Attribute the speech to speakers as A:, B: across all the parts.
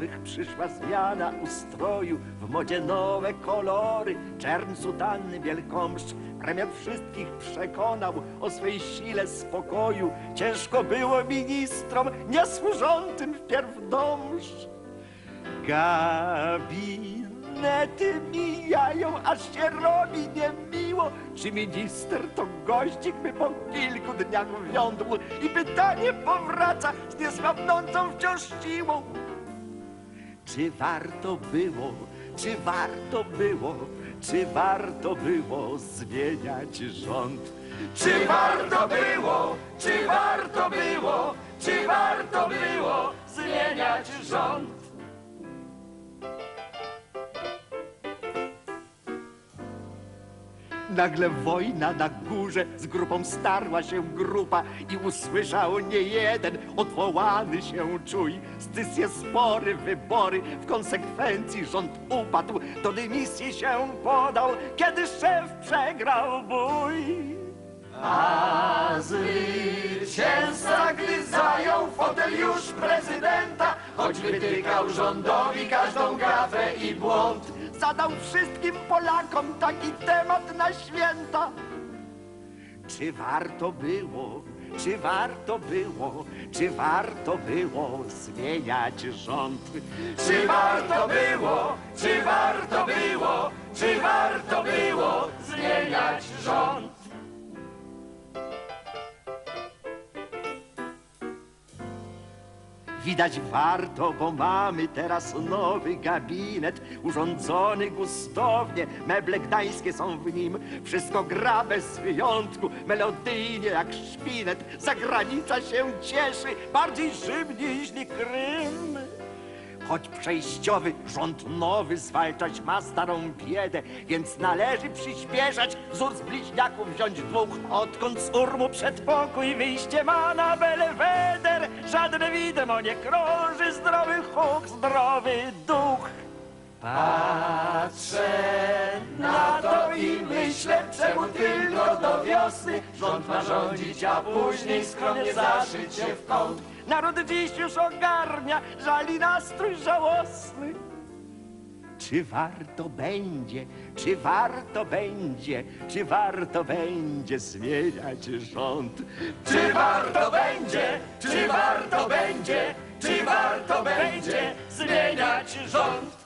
A: nowych przyszła zmiana ustroju, w modzie nowe kolory, czern sutanny wielkomszcz, premier wszystkich przekonał o swej sile spokoju. Ciężko było ministrom, niesłużącym wpierw domsz. Gabinety mijają, aż się robi niemiło. Czy minister to gościk by po kilku dniach wiądł? I pytanie powraca z niesłabnącą wciąż siłą. Czy warto było, czy warto było, czy warto było zmieniać rząd? Czy warto było, czy warto było, czy warto było zmieniać rząd? Nagle wojna na górze, z grupą starła się grupa i usłyszał nie jeden odwołany się czuj. Stysje spory, wybory, w konsekwencji rząd upadł, do dymisji się podał, kiedy szef przegrał bój. A zwycięzca, gdy zajął fotel już prezydenta, choć wytykał rządowi każdą gafę i błąd, zadał wszystkim Polakom taki temat na święta. Czy warto było, czy warto było, czy warto było zmieniać rząd? Czy warto było, czy warto było, czy warto było zmieniać rząd? Widać warto, bo mamy teraz nowy gabinet, urządzony gustownie, meble gdańskie są w nim, wszystko gra bez wyjątku, melodyjnie jak szpinet, zagranica się cieszy, bardziej Rzym niż Krym. Choć przejściowy rząd nowy zwalczać ma starą biedę, więc należy przyspieszać, wzór z bliźniaków wziąć dwóch. Odkąd z urmu przedpokój wyjście ma na belweder, żadne widmo nie krąży, zdrowy huk, zdrowy duch. Patrzę na to i myślę, czemu tylko do wiosny rząd ma rządzić, a później skromnie zaszyć się w kąt. Naród dziś już ogarnia, żali nastrój żałosny. Czy warto będzie, czy warto będzie, czy warto będzie zmieniać rząd? Czy warto będzie, czy warto będzie, czy warto będzie zmieniać rząd?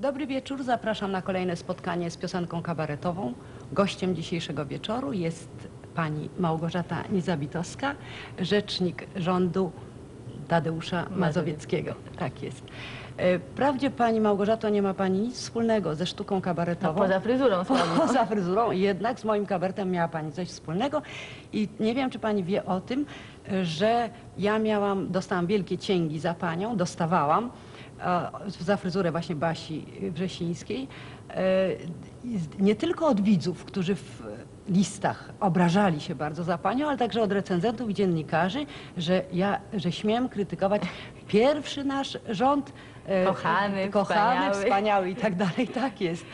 B: Dobry wieczór, zapraszam na kolejne spotkanie z piosenką kabaretową. Gościem dzisiejszego wieczoru jest pani Małgorzata Niezabitowska, rzecznik rządu Tadeusza Mazowieckiego. Tak jest. E, Wprawdzie pani Małgorzato nie ma pani nic wspólnego ze sztuką
C: No,
B: kabaretową.
C: poza fryzurą.
B: Poza fryzurą, jednak z moim kabaretem miała pani coś wspólnego i nie wiem, czy pani wie o tym, że ja miałam, dostałam wielkie cięgi za panią, dostawałam za fryzurę właśnie Basi Wrzesińskiej. E, Nie tylko od widzów, którzy w listach obrażali się bardzo za panią, ale także od recenzentów i dziennikarzy, że ja, że śmiem krytykować pierwszy nasz rząd. E,
C: Kochany,
B: kochany,
C: wspaniały.
B: wspaniały i tak dalej, tak jest.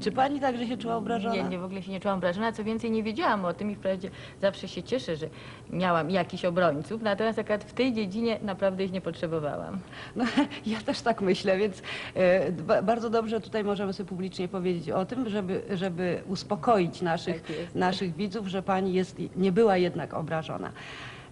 B: Czy pani także się czuła obrażona?
C: Nie, nie, w ogóle się nie czułam obrażona, co więcej nie wiedziałam o tym i wprawdzie zawsze się cieszę, że miałam jakichś obrońców, natomiast akurat w tej dziedzinie naprawdę ich nie potrzebowałam.
B: No, ja też tak myślę, więc e, ba- bardzo dobrze tutaj możemy sobie publicznie powiedzieć o tym, żeby, żeby uspokoić naszych,
C: Tak
B: naszych widzów, że pani jest, nie była jednak obrażona.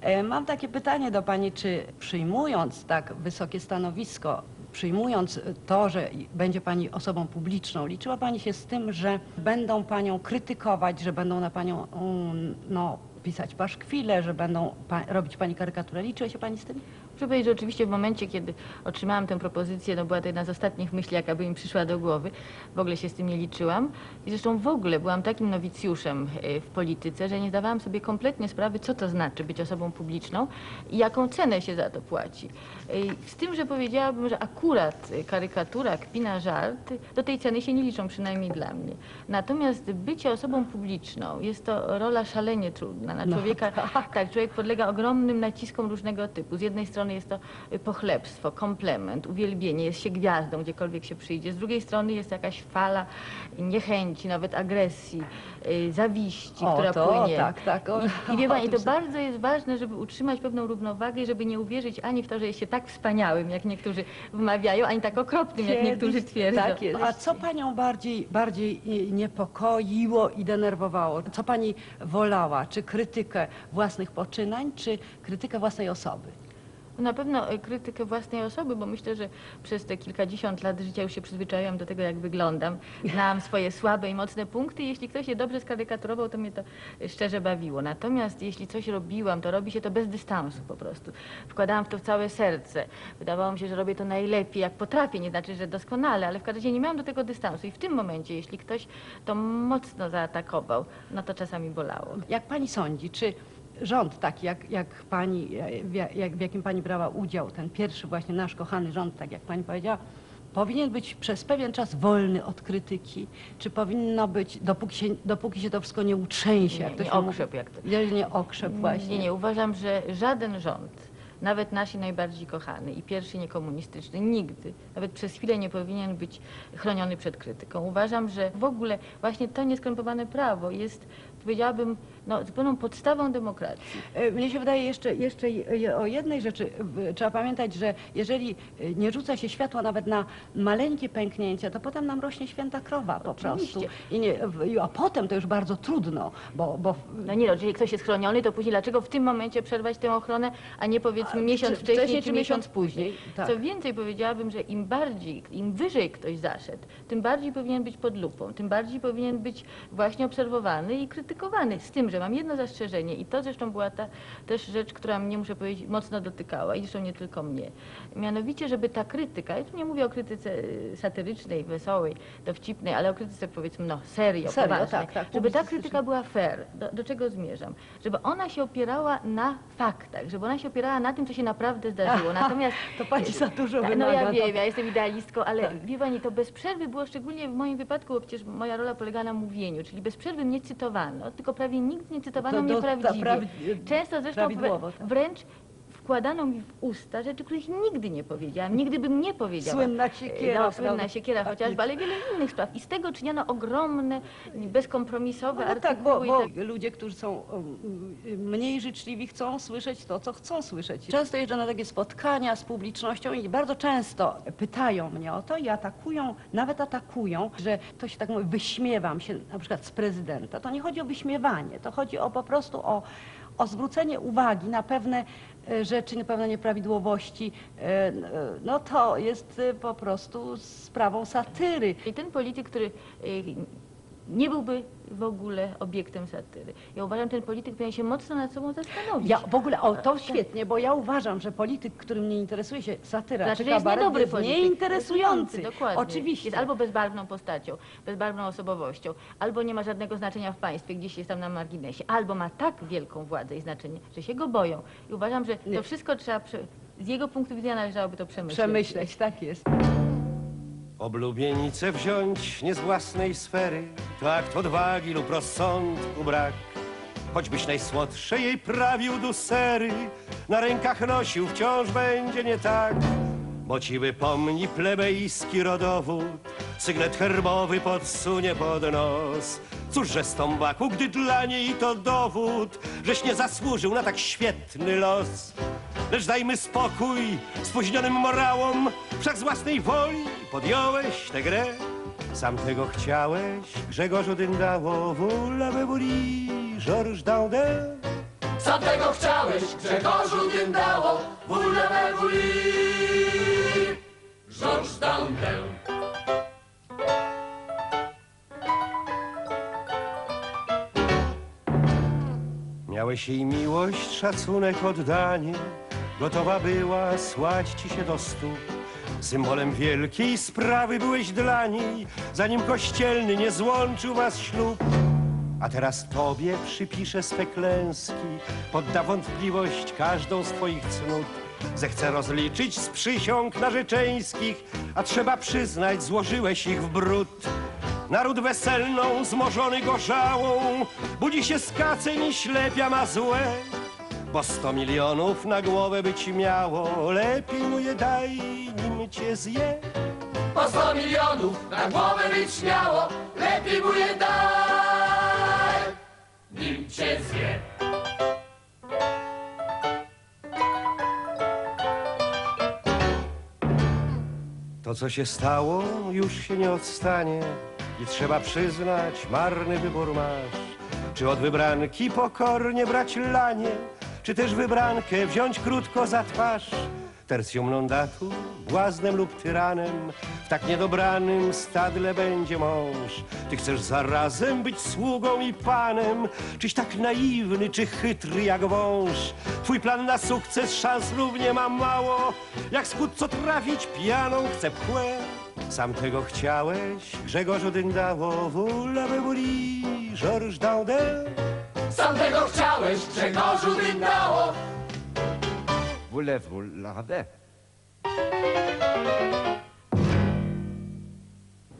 B: E, Mam takie pytanie do pani, czy przyjmując tak wysokie stanowisko, przyjmując to, że będzie pani osobą publiczną, liczyła pani się z tym, że będą panią krytykować, że będą na panią um, no, pisać paszkwile, że będą pa robić pani karykaturę? Liczyła się pani z tym?
C: Muszę powiedzieć, że oczywiście w momencie, kiedy otrzymałam tę propozycję, no była to jedna z ostatnich myśli, jaka by mi przyszła do głowy. W ogóle się z tym nie liczyłam. I zresztą w ogóle byłam takim nowicjuszem e, w polityce, że nie zdawałam sobie kompletnie sprawy, co to znaczy być osobą publiczną i jaką cenę się za to płaci. E, Z tym, że powiedziałabym, że akurat karykatura, kpina, żart do tej ceny się nie liczą, przynajmniej dla mnie. Natomiast bycie osobą publiczną jest to rola szalenie trudna na
B: No,
C: człowieka. tak, człowiek podlega ogromnym naciskom różnego typu. Z jednej strony strony jest to y, pochlebstwo, komplement, uwielbienie, jest się gwiazdą, gdziekolwiek się przyjdzie. Z drugiej strony jest jakaś fala niechęci, nawet agresji, y, zawiści,
B: O,
C: która
B: to
C: płynie.
B: tak, tak, o-
C: I, i wie pani, to bardzo jest ważne, żeby utrzymać pewną równowagę i żeby nie uwierzyć ani w to, że jest się tak wspaniałym, jak niektórzy wmawiają, ani tak okropnym, jak niektórzy
B: Kiedyś-
C: twierdzą.
B: Tak jest. A co panią bardziej, bardziej e, niepokoiło i denerwowało? Co pani wolała? Czy krytykę własnych poczynań, czy krytykę własnej osoby?
C: Na pewno e, krytykę własnej osoby, bo myślę, że przez te kilkadziesiąt lat życia już się przyzwyczaiłam do tego, jak wyglądam. Znałam swoje słabe i mocne punkty. Jeśli ktoś je dobrze skarykaturował, to mnie to e, szczerze bawiło. Natomiast jeśli coś robiłam, to robi się to bez dystansu po prostu. Wkładałam w to całe serce. Wydawało mi się, że robię to najlepiej, jak potrafię. Nie znaczy, że doskonale, ale w każdym razie nie miałam do tego dystansu. I w tym momencie, jeśli ktoś to mocno zaatakował, no to czasami bolało.
B: Jak pani sądzi, czy rząd taki, jak, jak pani, jak, w jakim pani brała udział, ten pierwszy właśnie nasz kochany rząd, tak jak pani powiedziała, powinien być przez pewien czas wolny od krytyki? Czy powinno być, dopóki się, dopóki się to wszystko nie utrzęsie?
C: Nie,
B: jak to
C: nie okrzep, jak to-
B: Nie, nie okrzep właśnie.
C: Nie, nie, uważam, że żaden rząd, nawet nasi najbardziej kochany i pierwszy niekomunistyczny, nigdy, nawet przez chwilę nie powinien być chroniony przed krytyką. Uważam, że w ogóle właśnie to nieskrępowane prawo jest, powiedziałabym, no, zupełną podstawą demokracji.
B: E, Mnie się wydaje jeszcze, jeszcze je- o jednej rzeczy. Trzeba pamiętać, że jeżeli e, nie rzuca się światła nawet na maleńkie pęknięcia, to potem nam rośnie święta krowa po
C: Oczywiście.
B: prostu. I nie, a potem to już bardzo trudno, bo, bo
C: No nie no, jeżeli ktoś jest chroniony, to później dlaczego w tym momencie przerwać tę ochronę, a nie powiedzmy
B: A,
C: miesiąc
B: czy-
C: wcześniej, czy
B: czy
C: miesiąc później,
B: tak.
C: Co więcej powiedziałabym, że im bardziej, im wyżej ktoś zaszedł, tym bardziej powinien być pod lupą, tym bardziej powinien być właśnie obserwowany i krytykowany. Z tym, że mam jedno zastrzeżenie i to zresztą była ta też rzecz, która mnie, muszę powiedzieć, mocno dotykała i zresztą nie tylko mnie. Mianowicie, żeby ta krytyka, ja tu nie mówię o krytyce y, satyrycznej, wesołej, dowcipnej, ale o krytyce powiedzmy, no serio,
B: Serio,
C: poważnej.
B: tak, tak,
C: żeby ta krytyka była fair. Do, do czego zmierzam? Żeby ona się opierała na faktach, żeby ona się opierała na tym, co się naprawdę zdarzyło. Natomiast
B: to pani za dużo
C: tak,
B: wymaga.
C: No ja wiem, ja jestem idealistką, ale wie pani, to bez przerwy było szczególnie w moim wypadku, bo przecież moja rola polega na mówieniu, czyli bez przerwy mnie cytowano, tylko prawie nigdy nie cytowano
B: To-
C: mnie
B: ta
C: prawdziwie. Często zresztą
B: prawidłowo, tak.
C: wręcz wkładano mi w usta rzeczy, których nigdy nie powiedziałam, nigdy bym nie powiedziała.
B: Słynna siekiera,
C: No, słynna siekiera chociażby, ale wiele innych spraw. I z tego czyniono ogromne, bezkompromisowe
B: No tak, bo, bo
C: tak-
B: ludzie, którzy są um, mniej życzliwi, chcą słyszeć to, co chcą słyszeć. Często jeżdżę na takie spotkania z publicznością i bardzo często pytają mnie o to i atakują, nawet atakują, że to się tak mówi, wyśmiewam się na przykład z prezydenta. To nie chodzi o wyśmiewanie, to chodzi o po prostu o, o zwrócenie uwagi na pewne e, rzeczy, na pewne nieprawidłowości. E, e, No to jest e, po prostu sprawą satyry.
C: I ten polityk, który nie byłby w ogóle obiektem satyry. Ja uważam, ten polityk powinien się mocno nad sobą zastanowić.
B: Ja w ogóle, o to świetnie, bo ja uważam, że polityk, którym nie interesuje się satyra
C: Znaczy,
B: czy
C: jest
B: kabaret,
C: niedobry
B: jest
C: polityk.
B: nieinteresujący.
C: Dokładnie.
B: Oczywiście.
C: Jest albo bezbarwną postacią, bezbarwną osobowością, albo nie ma żadnego znaczenia w państwie, gdzieś jest tam na marginesie, albo ma tak wielką władzę i znaczenie, że się go boją. I uważam, że
B: Nie.
C: to wszystko trzeba, z jego punktu widzenia należałoby to przemyśleć.
B: Przemyśleć, tak jest.
D: Oblubienicę wziąć nie z własnej sfery, to akt odwagi lub rozsądku brak. Choćbyś najsłodsze jej prawił do sery, na rękach nosił wciąż będzie nie tak. Bo ci wypomni plebejski rodowód, sygnet herbowy podsunie pod nos. Cóżże z tombaku, gdy dla niej to dowód, żeś nie zasłużył na tak świetny los. Lecz dajmy spokój spóźnionym morałom, wszak z własnej woli podjąłeś tę grę. Sam tego chciałeś, Grzegorzu Dyndało, voulez woli, Georges Dandin.
E: Sam tego chciałeś, Grzegorzu Dyndało, wule wuli, Georges Dandin.
D: Miałeś jej miłość, szacunek, oddanie, gotowa była słać ci się do stóp. Symbolem wielkiej sprawy byłeś dla niej, zanim kościelny nie złączył was ślub. A teraz tobie przypiszę swe klęski, podda wątpliwość każdą z twoich cnót. Zechce rozliczyć z przysiąg narzeczeńskich, a trzeba przyznać, złożyłeś ich w brud. Naród weselną, zmorzony gorzałą, budzi się z kaceń i ślepia ma złe. Bo sto milionów na głowę by ci miało, lepiej mu je daj, nim cię zje.
E: Po sto milionów na głowę być miało, lepiej mu je daj, nim cię zje.
D: To, co się stało, już się nie odstanie i trzeba przyznać, marny wybór masz. Czy od wybranki pokornie brać lanie, czy też wybrankę wziąć krótko za twarz? Tertium non błaznem lub tyranem, w tak niedobranym stadle będzie mąż. Ty chcesz zarazem być sługą i panem, czyś tak naiwny, czy chytry jak wąż? Twój plan na sukces szans równie ma mało, jak skut co trafić pijaną chce pchłę. Sam tego chciałeś, Grzegorz Dyndało, Wula Bebuli, Georges Daudin.
E: Sam tego chciałeś, Grzegorzu Dyndało.
A: Voulez-vous la radę?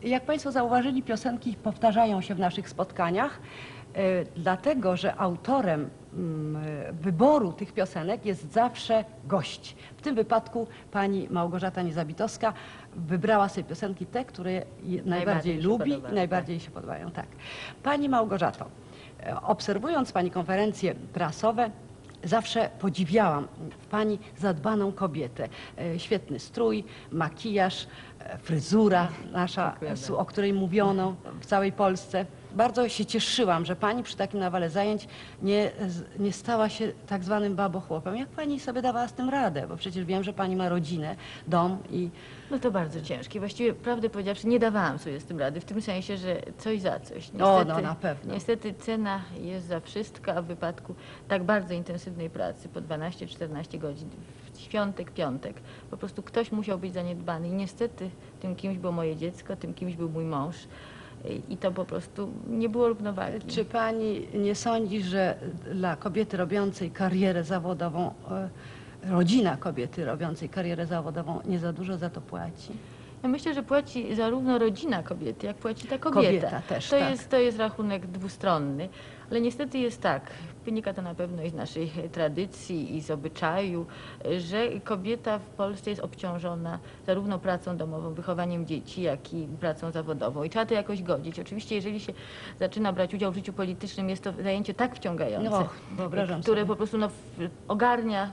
B: Jak Państwo zauważyli, piosenki powtarzają się w naszych spotkaniach, e, dlatego że autorem mm, wyboru tych piosenek jest zawsze gość. W tym wypadku pani Małgorzata Niezabitowska wybrała sobie piosenki te, które je- najbardziej
C: się
B: lubi i najbardziej się podobają. Tak. Pani Małgorzato, obserwując Pani konferencje prasowe, Zawsze podziwiałam pani zadbaną kobietę. E, Świetny strój, makijaż, e, fryzura nasza, o której mówiono w całej Polsce. Bardzo się cieszyłam, że pani przy takim nawale zajęć nie, nie stała się tak zwanym babochłopem. Jak pani sobie dawała z tym radę? Bo przecież wiem, że pani ma rodzinę, dom i
C: No to bardzo ciężkie. Właściwie, prawdę powiedziawszy, nie dawałam sobie z tym rady, w tym sensie, że coś za coś.
B: O, no, na pewno.
C: Niestety cena jest za wszystko, a w wypadku tak bardzo intensywnej pracy, po 12-14 godzin, w świątek, piątek, po prostu ktoś musiał być zaniedbany. I niestety tym kimś było moje dziecko, tym kimś był mój mąż. I to po prostu nie było równowagi.
B: Czy pani nie sądzi, że dla kobiety robiącej karierę zawodową, e, rodzina kobiety robiącej karierę zawodową nie za dużo za to płaci?
C: Ja myślę, że płaci zarówno rodzina kobiety, jak płaci ta kobieta.
B: Kobieta też,
C: to,
B: tak.
C: jest, to jest rachunek dwustronny, ale niestety jest tak, wynika to na pewno i z naszej tradycji i z obyczaju, że kobieta w Polsce jest obciążona zarówno pracą domową, wychowaniem dzieci, jak i pracą zawodową i trzeba to jakoś godzić. Oczywiście, jeżeli się zaczyna brać udział w życiu politycznym, jest to zajęcie tak wciągające,
B: No,
C: które
B: sobie.
C: po prostu no, ogarnia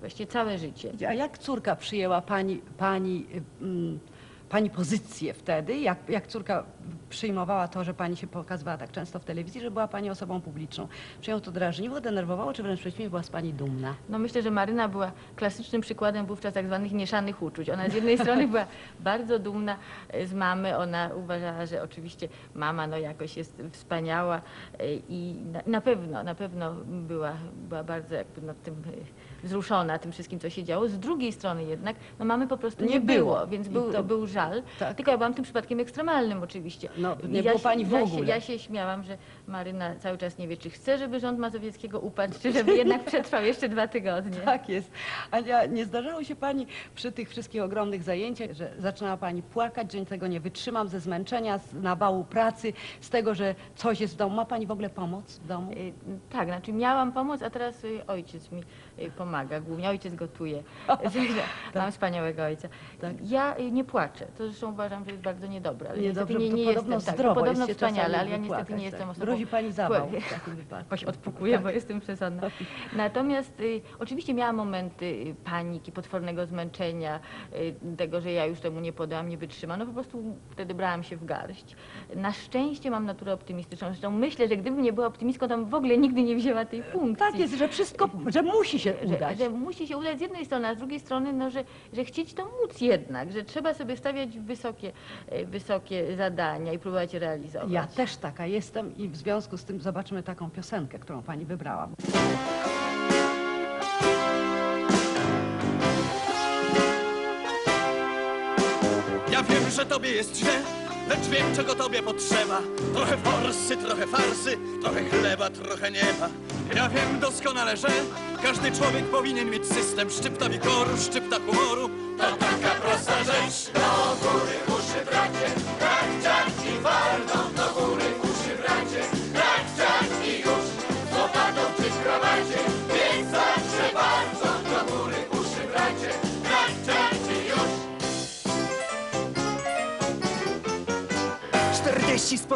C: właściwie całe życie.
B: A jak córka przyjęła pani, pani, mm, pani pozycję wtedy? Jak, jak córka przyjmowała to, że pani się pokazywała tak często w telewizji, że była pani osobą publiczną? Czy ją to drażniło, denerwowało, czy wręcz przeciwnie, była z pani dumna?
C: No myślę, że Maryna była klasycznym przykładem wówczas tak zwanych mieszanych uczuć. Ona z jednej strony była bardzo dumna e, z mamy, ona uważała, że oczywiście mama no jakoś jest wspaniała e, i na, na pewno, na pewno była, była bardzo jakby no, tym e, wzruszona tym wszystkim, co się działo. Z drugiej strony jednak, no mamy po prostu nie,
B: Nie było.
C: było, więc był,
B: to-
C: był żal.
B: Tak.
C: Tylko ja byłam tym przypadkiem ekstremalnym oczywiście.
B: No, nie
C: ja
B: było pani w
C: ja
B: ogóle.
C: Się, ja się śmiałam, że Maryna cały czas nie wie, czy chce, żeby rząd mazowieckiego upadł, czy żeby jednak przetrwał jeszcze dwa tygodnie.
B: Tak jest. Ania, nie zdarzało się pani przy tych wszystkich ogromnych zajęciach, że zaczynała pani płakać, że tego nie wytrzymam ze zmęczenia, z nawału pracy, z tego, że coś jest w domu. Ma pani w ogóle pomoc w domu?
C: Y, Tak, znaczy miałam pomoc, a teraz y, ojciec mi pomaga, głównie ojciec gotuje. Także Mam wspaniałego ojca.
B: Tak.
C: Ja y, nie płaczę, to zresztą uważam, że jest bardzo niedobre. Ale niestety nie,
B: bo
C: nie
B: podobno
C: jestem, tak,
B: zdrowo
C: podobno
B: jest się
C: wspaniale,
B: czasami
C: ale ja niestety
B: wypłakać,
C: nie jestem
B: tak.
C: osobą...
B: Grozi pani zawał w takim wypadku.
C: Jakoś odpukuję, bo jestem przesadna. Natomiast y, oczywiście miałam momenty y, paniki, potwornego zmęczenia, y, tego, że ja już temu nie podam, nie wytrzymam. No po prostu wtedy brałam się w garść. Na szczęście mam naturę optymistyczną. Zresztą myślę, że gdybym nie była optymistką, to bym w ogóle nigdy nie wzięła tej funkcji.
B: Tak jest, że wszystko, że musi się
C: Że,
B: udać.
C: że musi się udać z jednej strony, a z drugiej strony, no, że, że chcieć to móc jednak, że trzeba sobie stawiać wysokie, e, wysokie zadania i próbować je realizować.
B: Ja też taka jestem i w związku z tym zobaczymy taką piosenkę, którą pani wybrała.
F: Ja wiem, że tobie jest źle, lecz wiem, czego tobie potrzeba. Trochę forsy, trochę farsy, trochę chleba, trochę nieba. Ja wiem doskonale, że każdy człowiek powinien mieć system szczypta wigoru, szczypta humoru.
E: To taka prosta rzecz, do góry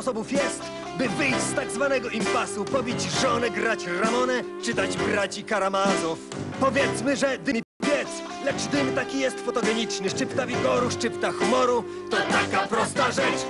G: sposobów jest, by wyjść z tak zwanego impasu, pobić żonę, grać Ramonę, czytać braci Karamazow. Powiedzmy, że dym i piec, lecz dym taki jest fotogeniczny, szczypta wigoru, szczypta humoru, to taka prosta rzecz.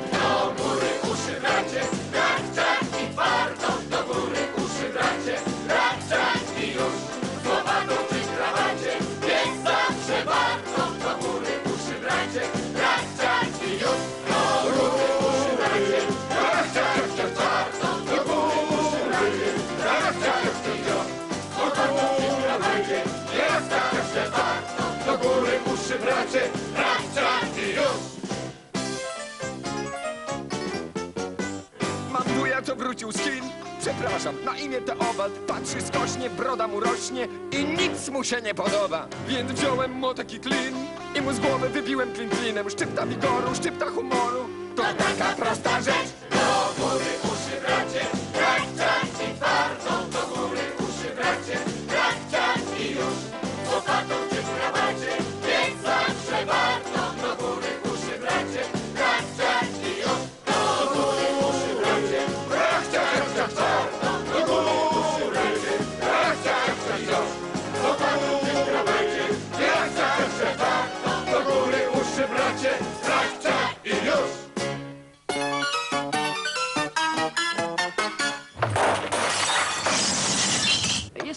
H: Mam wuja, co wrócił z Chin. Przepraszam, na imię Teobald patrzy skośnie, broda mu rośnie i nic mu się nie podoba. Więc wziąłem młotek i klin i mu z głowy wybiłem klin klinem. Szczypta wigoru, szczypta humoru. To taka prosta rzecz.
B: Jest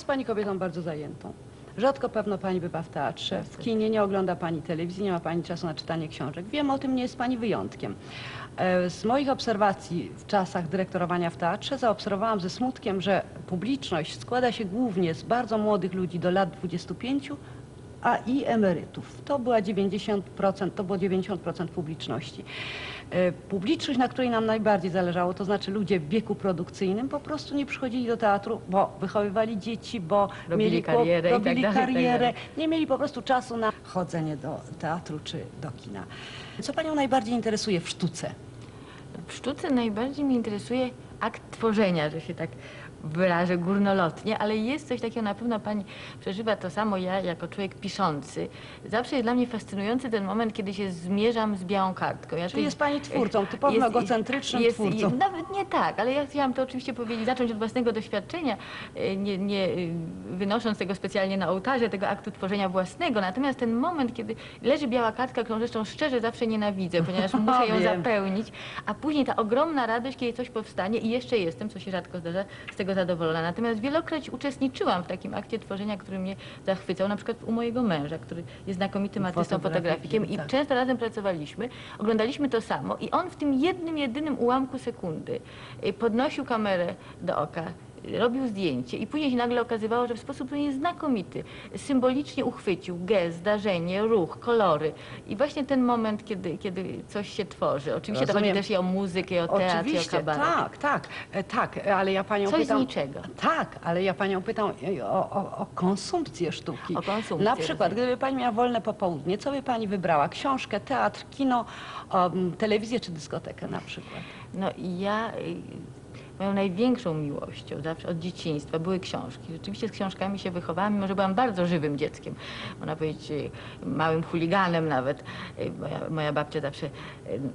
B: pani kobietą bardzo zajętą. Rzadko pewno pani bywa w teatrze, w kinie, nie ogląda pani telewizji, nie ma pani czasu na czytanie książek. Wiem o tym, nie jest pani wyjątkiem. E, Z moich obserwacji w czasach dyrektorowania w teatrze zaobserwowałam ze smutkiem, że publiczność składa się głównie z bardzo młodych ludzi do lat 25, a i emerytów. To była 90%, to było 90% publiczności. E, Publiczność, na której nam najbardziej zależało, to znaczy ludzie w wieku produkcyjnym, po prostu nie przychodzili do teatru, bo wychowywali dzieci, bo
C: Robili
B: mieli
C: karierę tak
B: robili
C: dalej, tak
B: karierę,
C: dalej.
B: nie mieli po prostu czasu na chodzenie do teatru czy do kina. Co panią najbardziej interesuje w sztuce?
C: W sztuce najbardziej mnie interesuje akt tworzenia, że się tak wyrażę górnolotnie, ale jest coś takiego, na pewno pani przeżywa to samo ja, jako człowiek piszący. Zawsze jest dla mnie fascynujący ten moment, kiedy się zmierzam z białą kartką. Ja
B: Czyli
C: tej-
B: jest pani twórcą, typowym egocentrycznym
C: jest,
B: twórcą.
C: Nawet nie tak, ale ja chciałam to oczywiście powiedzieć, zacząć od własnego doświadczenia, e, nie, nie e, wynosząc tego specjalnie na ołtarze, tego aktu tworzenia własnego. Natomiast ten moment, kiedy leży biała kartka, którą zresztą szczerze zawsze nienawidzę, ponieważ muszę ją zapełnić, a później ta ogromna radość, kiedy coś powstanie i jeszcze jestem, co się rzadko zdarza, z tego zadowolona. Natomiast wielokroć uczestniczyłam w takim akcie tworzenia, który mnie zachwycał, na przykład u mojego męża, który jest znakomitym artystą,
B: Fotografikiem,
C: i
B: tak.
C: często razem pracowaliśmy, oglądaliśmy to samo i on w tym jednym, jedynym ułamku sekundy y, podnosił kamerę do oka, robił zdjęcie i później się nagle okazywało, że w sposób znakomity symbolicznie uchwycił gest, zdarzenie, ruch, kolory. I właśnie ten moment, kiedy, kiedy coś się tworzy. Oczywiście to chodzi
B: Rozumiem.
C: też i o muzykę, i o teatr, i o
B: Oczywiście,
C: kabaret.
B: tak, tak, e, tak, ale ja panią
C: Coś z
B: pytam...
C: niczego.
B: Tak, ale ja panią pytam e, o, o, o konsumpcję sztuki.
C: O konsumpcję,
B: Na przykład,
C: rozumiem.
B: gdyby pani miała wolne popołudnie, co by pani wybrała? Książkę, teatr, kino, um, telewizję czy dyskotekę na przykład?
C: No i ja y, moją największą miłością zawsze od dzieciństwa były książki. Rzeczywiście z książkami się wychowałam, mimo że byłam bardzo żywym dzieckiem. Można powiedzieć y, małym chuliganem nawet. Y, Moja, moja babcia zawsze y,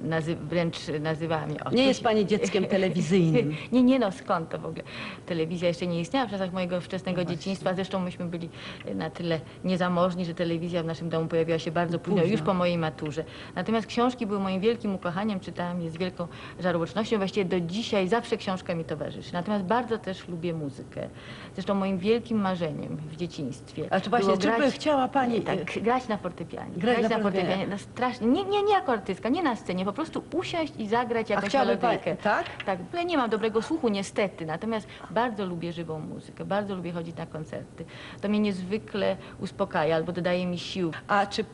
C: nazy wręcz nazywała mnie... O,
B: Nie jest pani dzieckiem telewizyjnym.
C: nie, nie no, skąd to w ogóle? Telewizja jeszcze nie istniała w czasach mojego wczesnego dzieciństwa. Zresztą myśmy byli na tyle niezamożni, że telewizja w naszym domu pojawiła się bardzo późno,
B: Późno.
C: już po mojej maturze. Natomiast książki były moim wielkim ukochaniem, czytałam je z wielką żarłocznością. Właściwie do dzisiaj zawsze książka mi towarzyszy. Natomiast bardzo też lubię muzykę. Zresztą moim wielkim marzeniem w dzieciństwie
B: A czy właśnie, czy by chciała pani,
C: Tak,
B: e,
C: grać na fortepianie.
B: grać na fortepianie?
C: No, strasznie. Nie, nie, nie jako artystka, nie na scenie, po prostu usiąść i zagrać jakąś
B: chciałaby pani-
C: melodyjkę.
B: tak?
C: Tak, ale nie mam dobrego słuchu niestety, natomiast bardzo lubię żywą muzykę, bardzo lubię chodzić na koncerty. To mnie niezwykle uspokaja albo dodaje mi sił.
B: A czy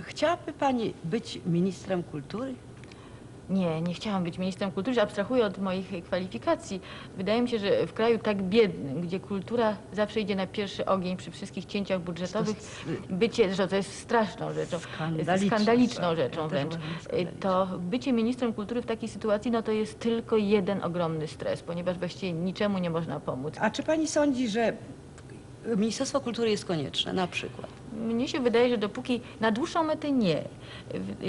B: chciałaby pani być ministrem kultury?
C: Nie, nie chciałam być ministrem kultury, że abstrahuję od moich kwalifikacji. Wydaje mi się, że w kraju tak biednym, gdzie kultura zawsze idzie na pierwszy ogień przy wszystkich cięciach budżetowych, bycie, że to jest straszną rzeczą,
B: Skandaliczną
C: skandaliczną rzeczą wręcz,
B: skandaliczną.
C: to bycie ministrem kultury w takiej sytuacji, no to jest tylko jeden ogromny stres, ponieważ właściwie niczemu nie można pomóc.
B: A czy pani sądzi, że Ministerstwo Kultury jest konieczne na przykład?
C: Mnie się wydaje, że dopóki na dłuższą metę nie.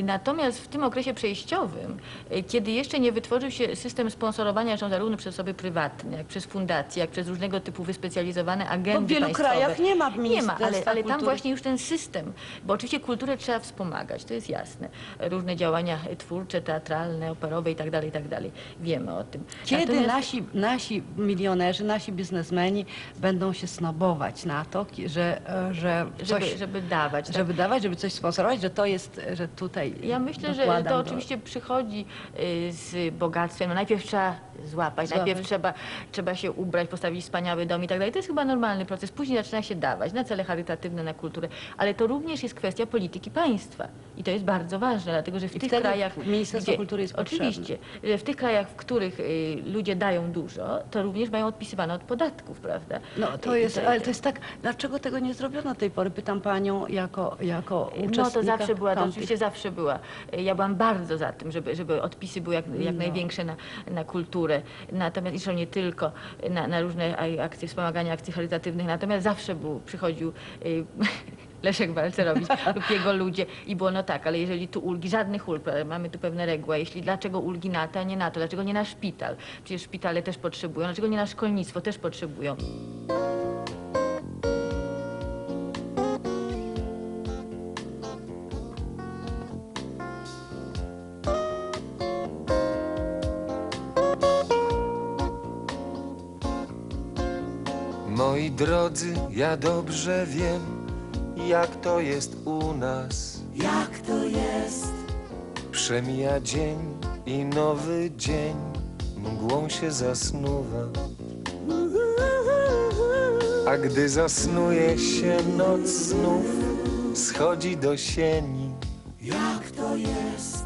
C: Natomiast w tym okresie przejściowym, y, kiedy jeszcze nie wytworzył się system sponsorowania zarówno przez osoby prywatne, jak przez fundacje, jak przez różnego typu wyspecjalizowane agendy
B: Bo w wielu
C: państwowe.
B: krajach nie ma
C: Nie ma, ale, ale tam właśnie już ten system, bo oczywiście kulturę trzeba wspomagać, to jest jasne. Różne działania twórcze, teatralne, operowe i tak dalej, i tak dalej. Wiemy o tym.
B: Kiedy
C: Natomiast-
B: nasi, nasi milionerzy, nasi biznesmeni będą się snobować na to, że, e, że coś,
C: żeby, dawać. tak?
B: żeby dawać, żeby coś sponsorować, że to jest, że tutaj
C: Ja myślę, że to
B: do-
C: oczywiście przychodzi y, z bogactwem. No najpierw trzeba złapać,
B: Złapać.
C: najpierw trzeba, trzeba się ubrać, postawić wspaniały dom i tak dalej. To jest chyba normalny proces. Później zaczyna się dawać na cele charytatywne, na kulturę. Ale to również jest kwestia polityki państwa. I to jest bardzo ważne, dlatego że w
B: I
C: tych krajach...
B: Ministerstwo Kultury jest potrzebne.
C: Oczywiście, że w tych krajach, w których y, ludzie dają dużo, to również mają odpisywane od podatków, prawda?
B: No to jest, ale to jest tak, dlaczego tego nie zrobiono do tej pory? Pytam panią jako, jako uczestnika
C: No to zawsze była, to oczywiście zawsze była. Ja byłam bardzo za tym, żeby, żeby odpisy były jak, jak
B: No.
C: największe na, na kulturę. Natomiast zresztą nie tylko na, na różne akcje wspomagania, akcji charytatywnych. Natomiast zawsze był, przychodził y, Leszek Balcerowicz lub jego ludzie i było no tak, ale jeżeli tu ulgi, żadnych ulg, mamy tu pewne reguły, jeśli dlaczego ulgi na to, a nie na to, dlaczego nie na szpital? Przecież szpitale też potrzebują, dlaczego nie na szkolnictwo też potrzebują?
I: Moi drodzy, ja dobrze wiem, jak to jest u nas.
E: Jak to jest?
I: Przemija dzień i nowy dzień mgłą się zasnuwa. A gdy zasnuje się noc znów, schodzi do sieni
E: Jak to jest?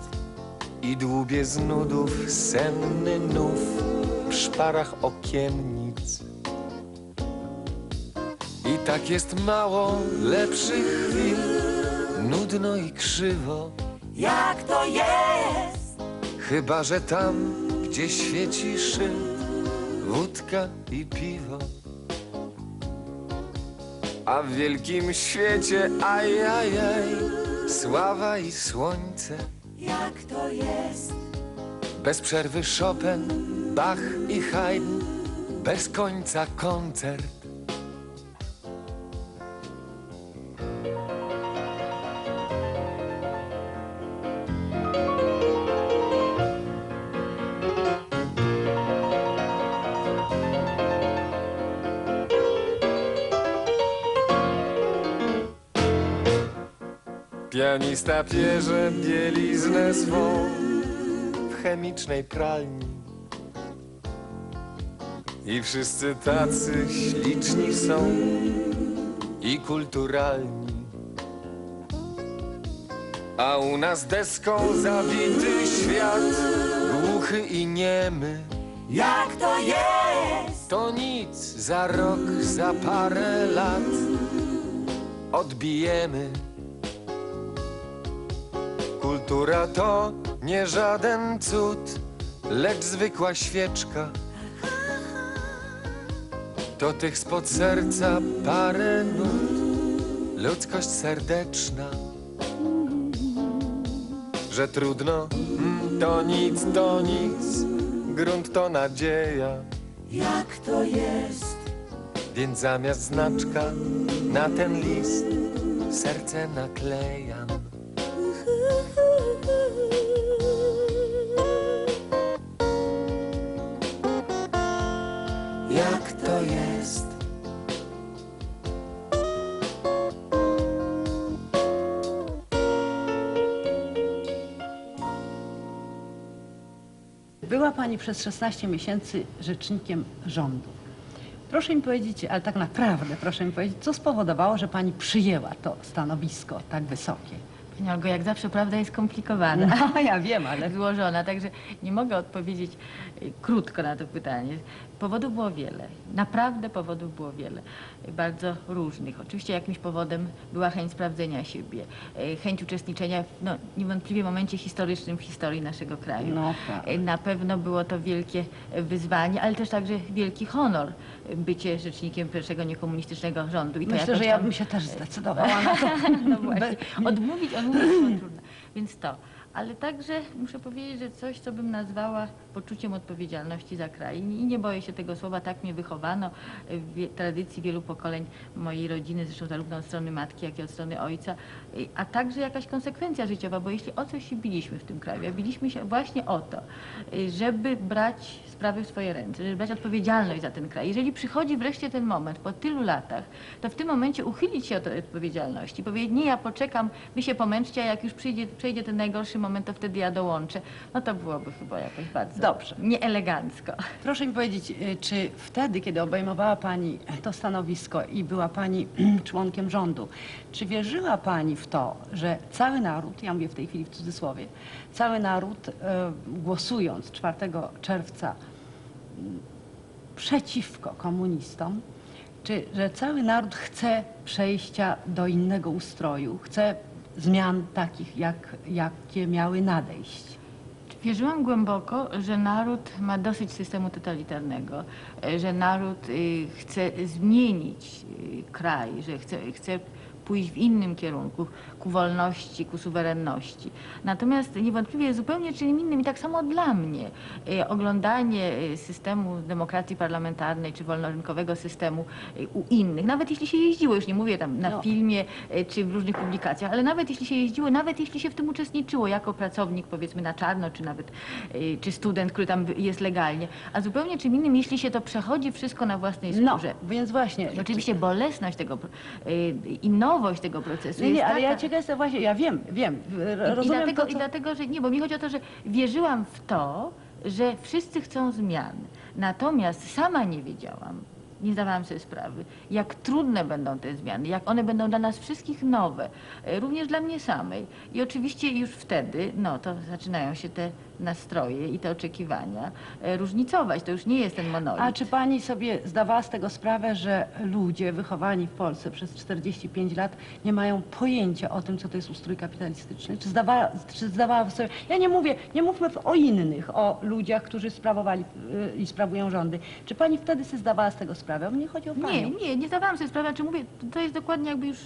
I: i dłubie z nudów senny nów w szparach okiennic. I tak jest mało lepszych chwil, nudno i krzywo.
E: Jak to jest?
I: Chyba, że tam, gdzie świeci szyld, wódka i piwo. A w wielkim świecie, ajajaj, sława i słońce.
E: Jak to jest?
I: Bez przerwy Chopin, Bach i Haydn, bez końca koncert. Pianista pierze bieliznę swą w chemicznej pralni. I wszyscy tacy śliczni są i kulturalni. A u nas deską zabity świat, głuchy i niemy.
E: Jak to jest?
I: To nic, za rok, za parę lat odbijemy. Kultura to nie żaden cud, lecz zwykła świeczka. To tych spod serca parę nut, ludzkość serdeczna. Że trudno, mm, to nic, to nic, grunt to nadzieja.
E: Jak to jest?
I: Więc zamiast znaczka na ten list serce naklejam.
B: Pani przez 16 miesięcy rzecznikiem rządu. Proszę mi powiedzieć, ale tak naprawdę proszę mi powiedzieć, co spowodowało, że pani przyjęła to stanowisko tak wysokie?
C: Pani Olgo, jak zawsze prawda jest skomplikowana.
B: No, ja wiem, ale
C: złożona, także nie mogę odpowiedzieć y, krótko na to pytanie. Powodów było wiele, naprawdę powodów było wiele, bardzo różnych. Oczywiście jakimś powodem była chęć sprawdzenia siebie, e, chęć uczestniczenia w no, niewątpliwie momencie historycznym w historii naszego kraju.
B: No tak.
C: E, Na pewno było to wielkie wyzwanie, ale też także wielki honor e, bycie rzecznikiem pierwszego niekomunistycznego rządu. I
B: Myślę, że ja bym się też zdecydowała na to.
C: no właśnie. Odmówić, odmówić było trudno. Więc to. Ale także muszę powiedzieć, że coś, co bym nazwała poczuciem odpowiedzialności za kraj. I nie boję się tego słowa, tak mnie wychowano w tradycji wielu pokoleń mojej rodziny, zresztą zarówno od strony matki, jak i od strony ojca, a także jakaś konsekwencja życiowa, bo jeśli o coś się biliśmy w tym kraju, a biliśmy się właśnie o to, y, żeby brać sprawy w swoje ręce, żeby brać odpowiedzialność za ten kraj. Jeżeli przychodzi wreszcie ten moment, po tylu latach, to w tym momencie uchylić się od odpowiedzialności, powiedzieć, nie, ja poczekam, wy się pomęczcie, a jak już przyjdzie, przejdzie ten najgorszy moment, to wtedy ja dołączę. No to byłoby chyba jakoś bardzo
B: Dobrze.
C: nieelegancko.
B: Proszę mi powiedzieć, y, czy wtedy, kiedy obejmowała Pani to stanowisko i była Pani członkiem rządu, czy wierzyła Pani w to, że cały naród, ja mówię w tej chwili w cudzysłowie, cały naród e, głosując 4 czerwca m, przeciwko komunistom, czy że cały naród chce przejścia do innego ustroju, chce zmian takich, jak, jakie miały nadejść?
C: Wierzyłam głęboko, że naród ma dosyć systemu totalitarnego, e, że naród y, chce zmienić y, kraj, że chce, chce pójść w innym kierunku, ku wolności, ku suwerenności. Natomiast niewątpliwie zupełnie czym innym i tak samo dla mnie y, oglądanie y, systemu demokracji parlamentarnej czy wolnorynkowego systemu y, u innych, nawet jeśli się jeździło, już nie mówię tam na
B: No.
C: filmie czy w różnych publikacjach, ale nawet jeśli się jeździło, nawet jeśli się w tym uczestniczyło jako pracownik powiedzmy na czarno, czy nawet czy student, który tam jest legalnie, a zupełnie czym innym, jeśli się to przechodzi wszystko na własnej
B: No,
C: skórze.
B: więc właśnie.
C: Oczywiście bolesność tego i nowość tego procesu
B: Nie,
C: jest
B: nie, ale ja jestem właśnie, ja wiem, wiem,
C: i, i,
B: rozumiem
C: dlatego,
B: to,
C: I
B: co...
C: dlatego, że nie, bo mi chodzi o to, że wierzyłam w to, że wszyscy chcą zmian. Natomiast sama nie wiedziałam, nie zdawałam sobie sprawy, jak trudne będą te zmiany, jak one będą dla nas wszystkich nowe, e, również dla mnie samej. I oczywiście już wtedy, no to zaczynają się te nastroje i te oczekiwania e, różnicować. To już nie jest ten monolit.
B: A czy pani sobie zdawała z tego sprawę, że ludzie wychowani w Polsce przez 45 lat nie mają pojęcia o tym, co to jest ustrój kapitalistyczny? Czy zdawała, czy zdawała sobie... Ja nie mówię, nie mówmy o innych, o ludziach, którzy sprawowali y, i sprawują rządy. Czy pani wtedy sobie zdawała z tego sprawę? Mnie chodzi o panią.
C: Nie, nie, nie zdawałam sobie sprawy, czy mówię, to jest dokładnie jakby już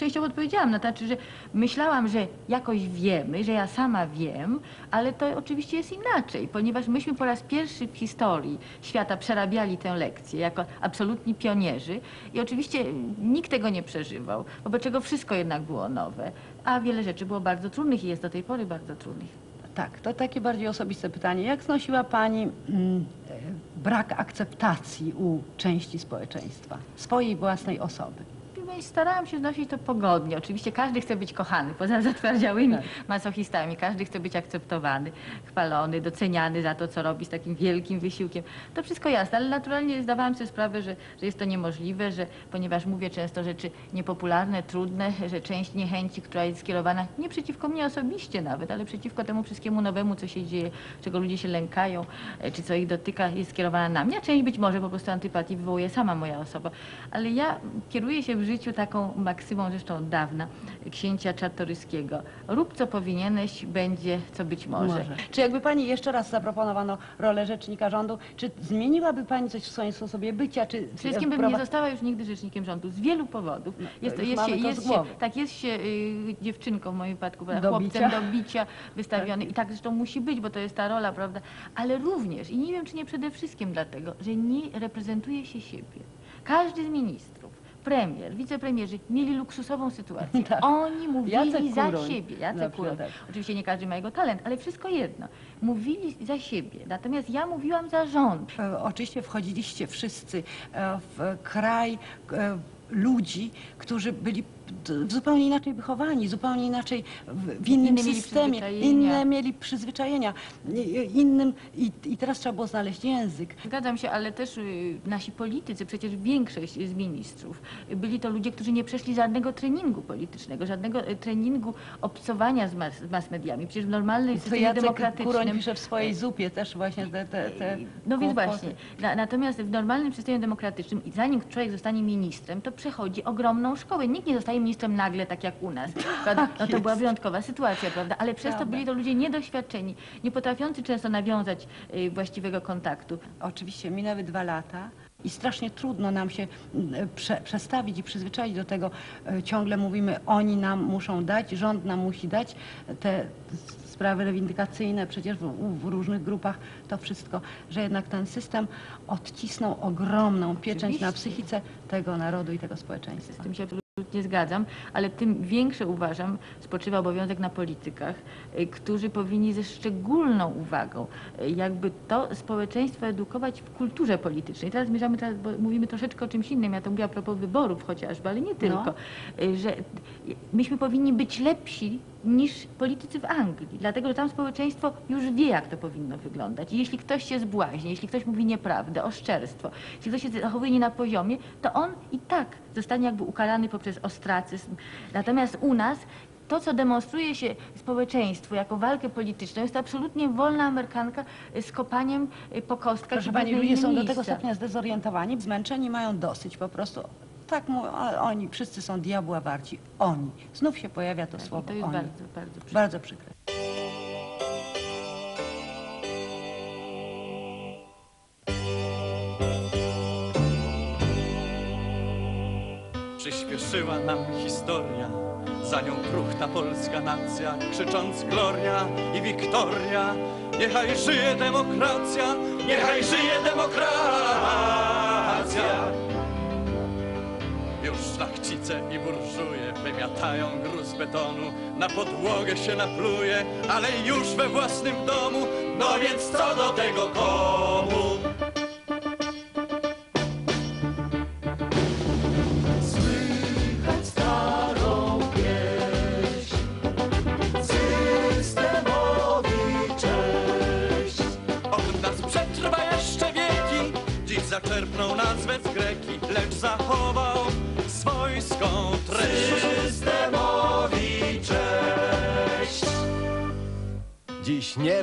C: częściowo odpowiedziałam na to, znaczy, że myślałam, że jakoś wiemy, że ja sama wiem, ale to oczywiście jest inaczej, ponieważ myśmy po raz pierwszy w historii świata przerabiali tę lekcję jako absolutni pionierzy i oczywiście nikt tego nie przeżywał, wobec czego wszystko jednak było nowe, a wiele rzeczy było bardzo trudnych i jest do tej pory bardzo trudnych.
B: Tak, to takie bardziej osobiste pytanie. Jak znosiła pani mm, e, brak akceptacji u części społeczeństwa, swojej własnej osoby?
C: I starałam się znosić to pogodnie. Oczywiście każdy chce być kochany, poza zatwardziałymi
B: Tak.
C: masochistami. Każdy chce być akceptowany, chwalony, doceniany za to, co robi z takim wielkim wysiłkiem. To wszystko jasne, ale naturalnie zdawałam sobie sprawę, że, że jest to niemożliwe, że ponieważ mówię często rzeczy niepopularne, trudne, że część niechęci, która jest skierowana nie przeciwko mnie osobiście nawet, ale przeciwko temu wszystkiemu nowemu, co się dzieje, czego ludzie się lękają, e, czy co ich dotyka, jest skierowana na mnie, a część być może po prostu antypatii wywołuje sama moja osoba. Ale ja kieruję się w życiu taką maksymą zresztą od dawna księcia Czartoryskiego. Rób co powinieneś, będzie co być może.
B: Czy jakby pani jeszcze raz zaproponowano rolę rzecznika rządu, czy zmieniłaby pani coś w swoim sposobie bycia, czy...
C: Przede wszystkim bym nie została już nigdy rzecznikiem rządu z wielu powodów. Jest,
B: już
C: jest, się,
B: to
C: jest się, tak, jest się y, dziewczynką w moim wypadku, prawda,
B: Do
C: chłopcem
B: bicia.
C: do bicia wystawiony i tak zresztą musi być, bo to jest ta rola, prawda, ale również i nie wiem, czy nie przede wszystkim dlatego, że nie reprezentuje się siebie. Każdy z ministrów, premier, wicepremierzy mieli luksusową sytuację.
B: Tak.
C: Oni mówili
B: Jacek
C: za
B: Kuroń
C: siebie.
B: na
C: Jacek Kuroń.
B: tak.
C: Oczywiście nie każdy ma jego talent, ale wszystko jedno. Mówili za siebie. Natomiast ja mówiłam za rząd.
B: E, Oczywiście wchodziliście wszyscy e, w kraj e, ludzi, którzy byli zupełnie inaczej wychowani, zupełnie inaczej w, w innym
C: mieli
B: systemie,
C: przyzwyczajenia.
B: inne mieli przyzwyczajenia, i- innym i, i teraz trzeba było znaleźć język.
C: Zgadzam się, ale też y, nasi politycy, przecież większość z ministrów, y, byli to ludzie, którzy nie przeszli żadnego treningu politycznego, żadnego y, treningu obcowania z mas, z mass mediami. Przecież w normalnej
B: To
C: systemie
B: Jacek
C: demokratycznym...
B: Kuroń pisze w swojej zupie też właśnie te, te, te
C: No więc
B: kłopoty.
C: właśnie. Na, natomiast w normalnym systemie demokratycznym, i zanim człowiek zostanie ministrem, to przechodzi ogromną szkołę. Nikt nie zostaje ministrem nagle, tak jak u nas. Prawda? No to była wyjątkowa sytuacja, prawda? Ale przez to byli to ludzie niedoświadczeni, nie potrafiący często nawiązać y, właściwego kontaktu.
B: Oczywiście minęły dwa lata i strasznie trudno nam się mm, prze, przestawić i przyzwyczaić do tego. E, Ciągle mówimy, oni nam muszą dać, rząd nam musi dać te sprawy reivindykacyjne, przecież w, w różnych grupach to wszystko, że jednak ten system odcisnął ogromną pieczęć na
C: Oczywiście.
B: psychice tego narodu i tego społeczeństwa.
C: Absolutnie zgadzam, ale tym większy uważam spoczywa obowiązek na politykach, y, którzy powinni ze szczególną uwagą y, jakby to społeczeństwo edukować w kulturze politycznej. Teraz zmierzamy, teraz, bo mówimy troszeczkę o czymś innym, ja to mówię a propos wyborów chociażby, ale nie tylko, Y, że myśmy powinni być lepsi niż politycy w Anglii, dlatego że tam społeczeństwo już wie, jak to powinno wyglądać. I jeśli ktoś się zbłaźni, jeśli ktoś mówi nieprawdę, oszczerstwo, jeśli ktoś się zachowuje nie na poziomie, to on i tak zostanie jakby ukarany poprzez ostracyzm. Natomiast u nas to, co demonstruje się społeczeństwu jako walkę polityczną, jest to absolutnie wolna amerykanka z kopaniem po kostkach
B: Proszę Pani, ludzie są do tego stopnia zdezorientowani, zmęczeni, mają dosyć po prostu. Tak mówią, a oni wszyscy są diabła warci. Oni. Znów się pojawia to
C: Tak,
B: słowo
C: to jest
B: oni.
C: bardzo, bardzo przykre.
B: Bardzo przykre.
F: Przyspieszyła nam historia, za nią kruchta polska nacja, krzycząc Gloria i Wiktoria. Niechaj żyje demokracja, niechaj żyje demokracja. Już szlachcice i burżuje wymiatają gruz betonu, na podłogę się napluje, ale już we własnym domu, no więc co do tego komu?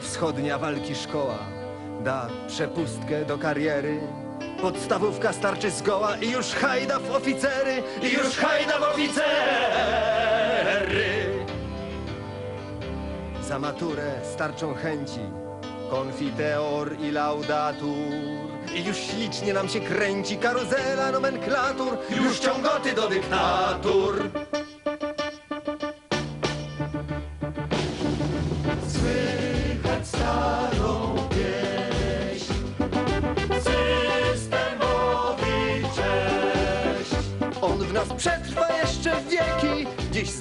G: Wschodnia walki szkoła da przepustkę do kariery. Podstawówka starczy zgoła i już hajda w oficery, i już hajda w oficery. Za maturę starczą chęci, konfiteor i laudatur. I już ślicznie nam się kręci karuzela nomenklatur, już ciągoty do dyktatur.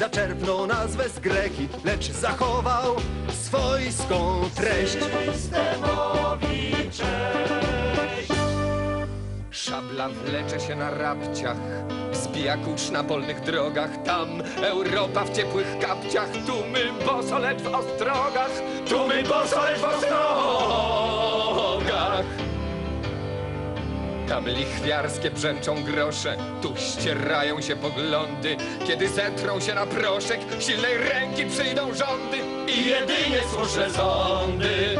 G: Zaczerpnął nazwę z Greki, lecz zachował swojską treść.
H: Szabla wlecze się na rabciach, wzbija kurz na polnych drogach. Tam Europa w ciepłych kapciach, tu my boso, lecz w ostrogach. Tu my boso, lecz w ostrogach. Tam lichwiarskie brzęczą grosze, tu ścierają się poglądy. Kiedy zetrą się na proszek, silnej ręki przyjdą rządy i jedynie słuszne sądy.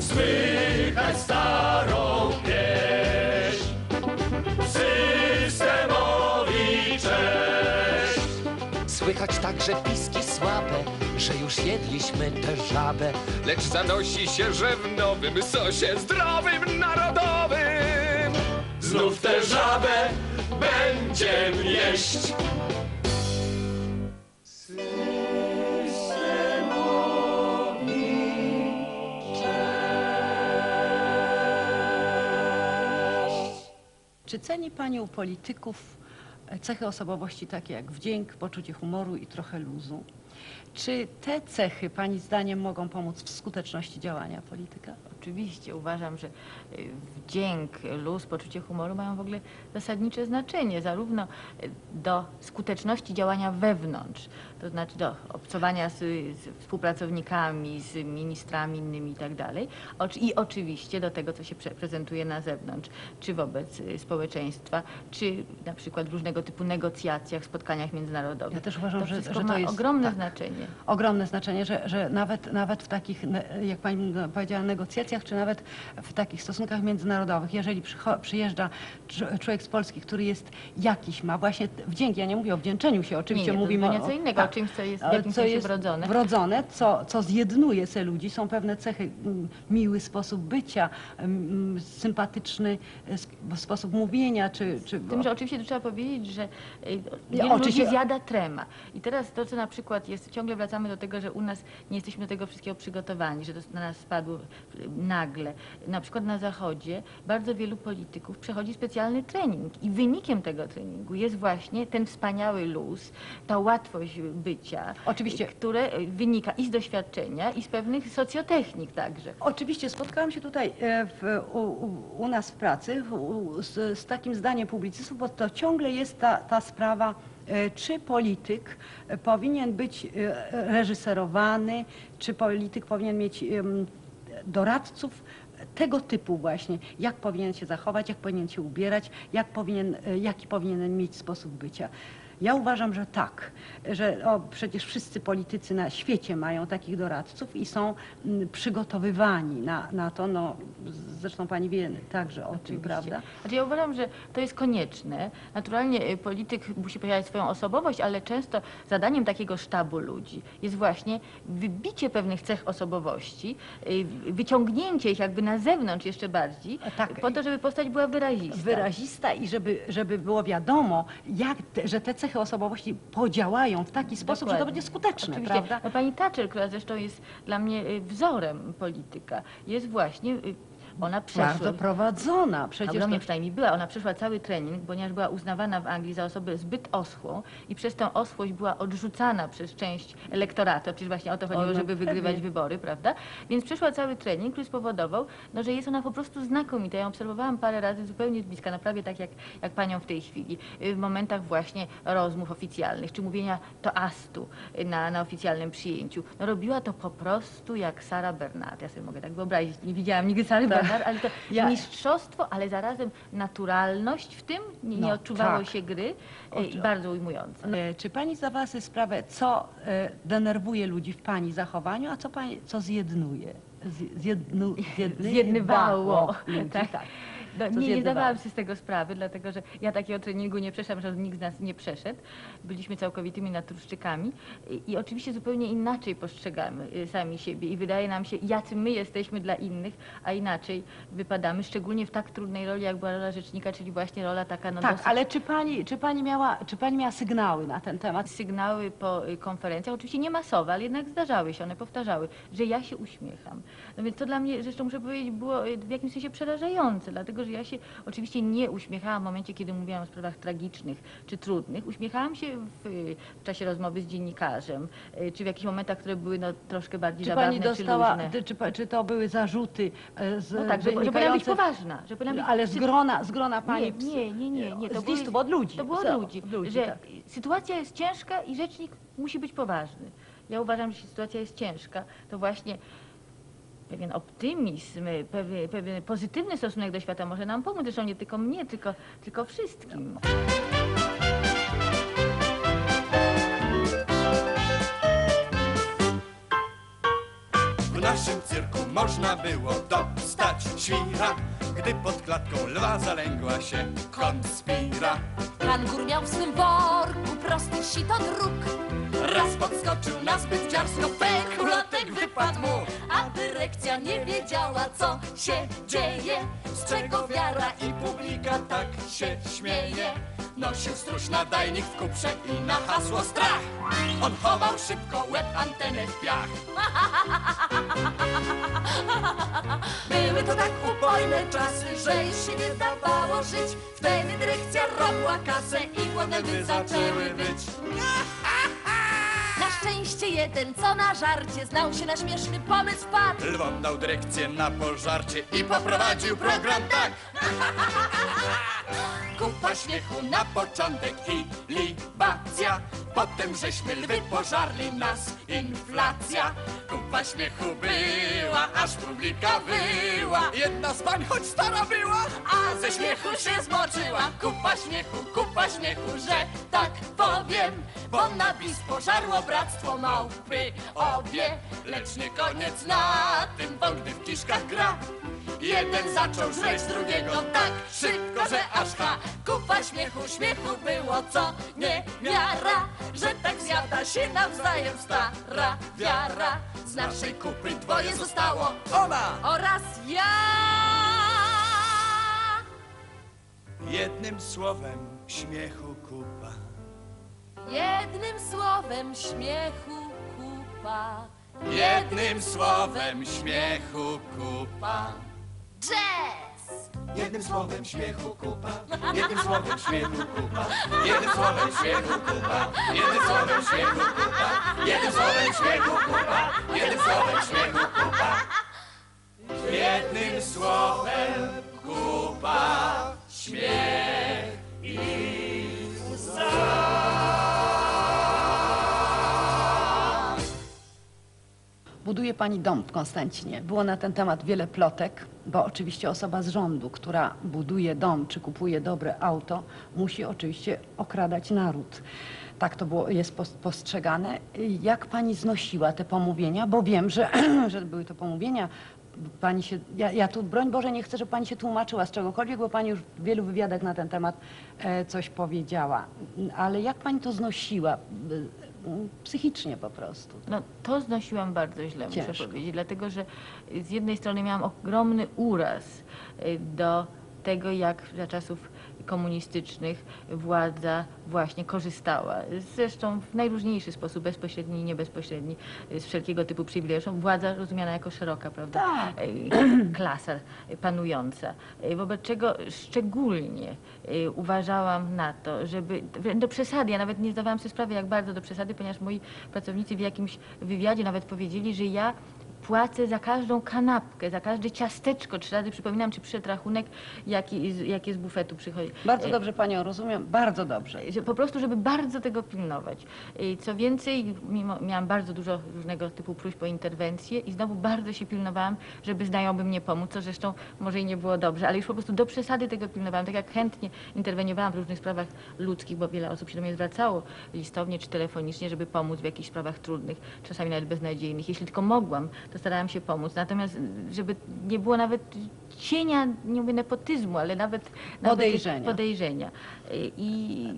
E: Słychać starą pieśń Systemowi
J: Słychać także piski słabe, że już jedliśmy tę żabę.
H: Lecz zanosi się, że w nowym sosie zdrowym, narodowym
E: Znów tę żabę będziem jeść
B: Czy ceni Pani u polityków cechy osobowości takie jak wdzięk, poczucie humoru i trochę luzu? Czy te cechy Pani zdaniem mogą pomóc w skuteczności działania polityka?
C: oczywiście. Uważam, że y, wdzięk, luz, poczucie humoru mają w ogóle zasadnicze znaczenie, zarówno y, do skuteczności działania wewnątrz, to znaczy do obcowania z, z współpracownikami, z ministrami innymi i tak dalej, i oczywiście do tego, co się prezentuje na zewnątrz, czy wobec y, społeczeństwa, czy na przykład w różnego typu negocjacjach, spotkaniach międzynarodowych.
B: Ja też uważam,
C: to
B: że- że to
C: ma
B: jest-
C: ogromne
B: tak.
C: znaczenie.
B: ogromne znaczenie, że, że nawet, nawet w takich, jak pani powiedziała, negocjacjach, czy nawet w takich stosunkach międzynarodowych, jeżeli przyjeżdża cz- człowiek z Polski, który jest jakiś, ma właśnie wdzięk, ja nie mówię o wdzięczeniu się, oczywiście
C: Nie, nie, to
B: mówimy o,
C: co innego, o czymś, co jest
B: ale co jest
C: wrodzone.
B: wrodzone, co, co zjednuje se ludzi, są pewne cechy, mm, miły sposób bycia, mm, sympatyczny e, sp- sposób mówienia, czy... czy
C: Tym, że oczywiście tu trzeba powiedzieć, że
B: Ja,
C: wielu
B: oczywiście-
C: ludzi zjada trema. I teraz to, co na przykład jest, ciągle wracamy do tego, że u nas nie jesteśmy do tego wszystkiego przygotowani, że to na nas spadło y, nagle. Na przykład na Zachodzie bardzo wielu polityków przechodzi specjalny trening i wynikiem tego treningu jest właśnie ten wspaniały luz, ta łatwość bycia,
B: Oczywiście.
C: które y, wynika i z doświadczenia, i z pewnych socjotechnik także.
B: Oczywiście spotkałam się tutaj e, w, u, u, nas w pracy u, z, z takim zdaniem publicystów, bo to ciągle jest ta, ta sprawa, e, czy polityk e, powinien być e, reżyserowany, czy polityk powinien mieć doradców tego typu właśnie, jak powinien się zachować, jak powinien się ubierać, jak powinien, e, jaki powinien mieć sposób bycia. Ja uważam, że tak, że o, przecież wszyscy politycy na świecie mają takich doradców i są mm, przygotowywani na, na to. No, zresztą pani wie także o tym,
C: Oczywiście.
B: prawda?
C: Znaczy ja uważam, że to jest konieczne. Naturalnie y, polityk musi posiadać swoją osobowość, ale często zadaniem takiego sztabu ludzi jest właśnie wybicie pewnych cech osobowości, y, wyciągnięcie ich jakby na zewnątrz jeszcze bardziej,
B: Tak.
C: po to, żeby postać była wyrazista.
B: Wyrazista i żeby, żeby było wiadomo, jak te, że te cechy osobowości podziałają w taki sposób, że to
C: Dokładnie.
B: będzie skuteczne,
C: Oczywiście.
B: prawda?
C: No, pani Thatcher, która zresztą jest dla mnie y, wzorem polityka, jest właśnie, y, ona przeszła...
B: Bardzo prowadzona. Przecież
C: Ogromnie
B: to,
C: przynajmniej była. Ona przeszła cały trening, ponieważ była uznawana w Anglii za osobę zbyt oschłą i przez tę oschłość była odrzucana przez część elektoratu. Przecież właśnie o to chodziło,
B: no
C: żeby wygrywać
B: wybory,
C: prawda? Więc przeszła cały trening, który spowodował, no, że jest ona po prostu znakomita. Ja ją obserwowałam parę razy zupełnie z bliska, no prawie tak jak, jak panią w tej chwili, y, w momentach właśnie rozmów oficjalnych, czy mówienia toastu y, na, na oficjalnym przyjęciu. No, robiła to po prostu jak Sara Bernard. Ja sobie mogę tak wyobrazić. Nie widziałam nigdy Sary
B: Tak.
C: Bernard, ale to
B: Ja-
C: mistrzostwo, ale zarazem naturalność w tym, nie, nie
B: No,
C: odczuwało
B: tak.
C: się gry i
B: Oczy-
C: bardzo ujmujące.
B: E, Czy pani zdawała sobie sprawę, co e, denerwuje ludzi w pani zachowaniu, a co, pani, co zjednuje? Zjednu,
C: Zjednywało.
B: ludzi,
C: Tak.
B: tak.
C: No, nie, nie zdawałam sobie z tego sprawy, dlatego że ja takiego treningu nie przeszłam, że nikt z nas nie przeszedł. Byliśmy całkowitymi naturszczykami i, i oczywiście zupełnie inaczej postrzegamy y, sami siebie i wydaje nam się, jacy my jesteśmy dla innych, a inaczej wypadamy, szczególnie w tak trudnej roli, jak była rola rzecznika, czyli właśnie rola taka no
B: Tak,
C: dosyć
B: ale czy pani, czy, pani miała, czy pani miała sygnały na ten temat?
C: sygnały po y, konferencjach, oczywiście nie masowe, ale jednak zdarzały się, one powtarzały, że ja się uśmiecham. No więc to dla mnie, zresztą muszę powiedzieć, było y, w jakimś sensie przerażające, dlatego że ja się oczywiście nie uśmiechałam w momencie, kiedy mówiłam o sprawach tragicznych czy trudnych. Uśmiechałam się w, y, w czasie rozmowy z dziennikarzem, y, czy w jakichś momentach, które były no, troszkę bardziej
B: Czy
C: zabawne
B: pani dostała,
C: czy
B: czy, czy to były zarzuty e, z,
C: No tak, że, że powinna być poważna. Że powinna być,
B: Ale z grona, z grona pani...
C: nie, nie, nie, nie, nie.
B: z
C: były-
B: listów od ludzi.
C: To było od
B: Z-
C: ludzi,
B: ludzi,
C: że
B: tak.
C: sytuacja jest ciężka i rzecznik musi być poważny. Ja uważam, że jeśli sytuacja jest ciężka, to właśnie pewien optymizm, pewien, pewien pozytywny stosunek do świata może nam pomóc. Zresztą nie tylko mnie, tylko, tylko wszystkim.
F: W naszym cyrku można było dostać świra, gdy pod klatką lwa zalęgła się konspira.
K: Kangur miał w swym worku prosty sito druk.
E: Raz podskoczył na zbyt dziarsko, pękł, lotek wypadł mu.
K: A dyrekcja nie wiedziała, co się dzieje.
E: Z czego wiara i publika tak się śmieje. Nosił stróż nadajnik w kuprze i na hasło strach. On chował szybko łeb antenę w piach.
K: Były to tak upojne czasy, że już się nie dawało żyć. Wtedy dyrekcja robiła kasę i głodne by zaczęły być. Szczęście jeden, co na żarcie znał się na śmieszny pomysł wpadł.
F: Lwom dał dyrekcję na pożarcie i poprowadził program tak. Kupa śmiechu na początek i libacja. Potem żeśmy lwy pożarli nas inflacja. Kupa śmiechu była, aż publika wyła. Jedna z pań, choć stara była,
K: A ze śmiechu się zmoczyła. Kupa śmiechu, kupa śmiechu, że tak powiem. Bo na bis pożarło małpy obie.
F: Lecz nie koniec na tym, bo gdy w kiszkach gra Jeden zaczął żreć drugiego tak szybko, że aż ha
K: Kupa śmiechu, śmiechu było co nie miara, że tak zjada się nawzajem stara wiara. Z naszej kupy dwoje zostało
F: Ona!
K: oraz ja.
F: Jednym słowem śmiechu
K: Jednym słowem śmiechu kupa.
F: Jednym słowem śmiechu kupa.
K: Jazz!
F: Jednym słowem śmiechu kupa. Jednym słowem śmiechu kupa. Jednym słowem śmiechu kupa. Jednym słowem śmiechu kupa. Jednym słowem śmiechu kupa. Jednym słowem śmiechu kupa. Jednym słowem kupa. Śmiech
B: Buduje pani dom w Konstancinie. Było na ten temat wiele plotek, bo oczywiście osoba z rządu, która buduje dom czy kupuje dobre auto, musi oczywiście okradać naród. Tak to było, jest pos- postrzegane. Jak pani znosiła te pomówienia? Bo wiem, że, że były to pomówienia. Pani się, ja, ja tu, broń Boże, nie chcę, żeby pani się tłumaczyła z czegokolwiek, bo pani już w wielu wywiadach na ten temat e, coś powiedziała. Ale jak pani to znosiła? Psychicznie po prostu.
C: No, to znosiłam bardzo źle, muszę
B: Ciężko.
C: powiedzieć, dlatego że z jednej strony miałam ogromny uraz y, do tego, jak za czasów komunistycznych władza właśnie korzystała, zresztą w najróżniejszy sposób, bezpośredni i niebezpośredni, z wszelkiego typu przywilejów. Władza rozumiana jako szeroka, prawda,
B: Tak.
C: y, klasa panująca, y, wobec czego szczególnie y, uważałam na to, żeby do przesady, ja nawet nie zdawałam sobie sprawy, jak bardzo do przesady, ponieważ moi pracownicy w jakimś wywiadzie nawet powiedzieli, że ja płacę za każdą kanapkę, za każde ciasteczko, trzy razy przypominam, czy przyszedł rachunek, jaki, z- jakie z bufetu przychodzi.
B: Bardzo
C: E,
B: dobrze panią rozumiem, bardzo dobrze.
C: że po prostu, żeby bardzo tego pilnować. I Co więcej, mimo, miałam bardzo dużo różnego typu próśb o interwencję i znowu bardzo się pilnowałam, żeby znajomy mnie pomóc, co zresztą może i nie było dobrze, ale już po prostu do przesady tego pilnowałam. Tak jak chętnie interweniowałam w różnych sprawach ludzkich, bo wiele osób się do mnie zwracało listownie czy telefonicznie, żeby pomóc w jakichś sprawach trudnych, czasami nawet beznadziejnych. Jeśli tylko mogłam, to starałam się pomóc. Natomiast żeby nie było nawet cienia, nie mówię nepotyzmu, ale nawet nawet
B: Podejrzenia.
C: podejrzenia. I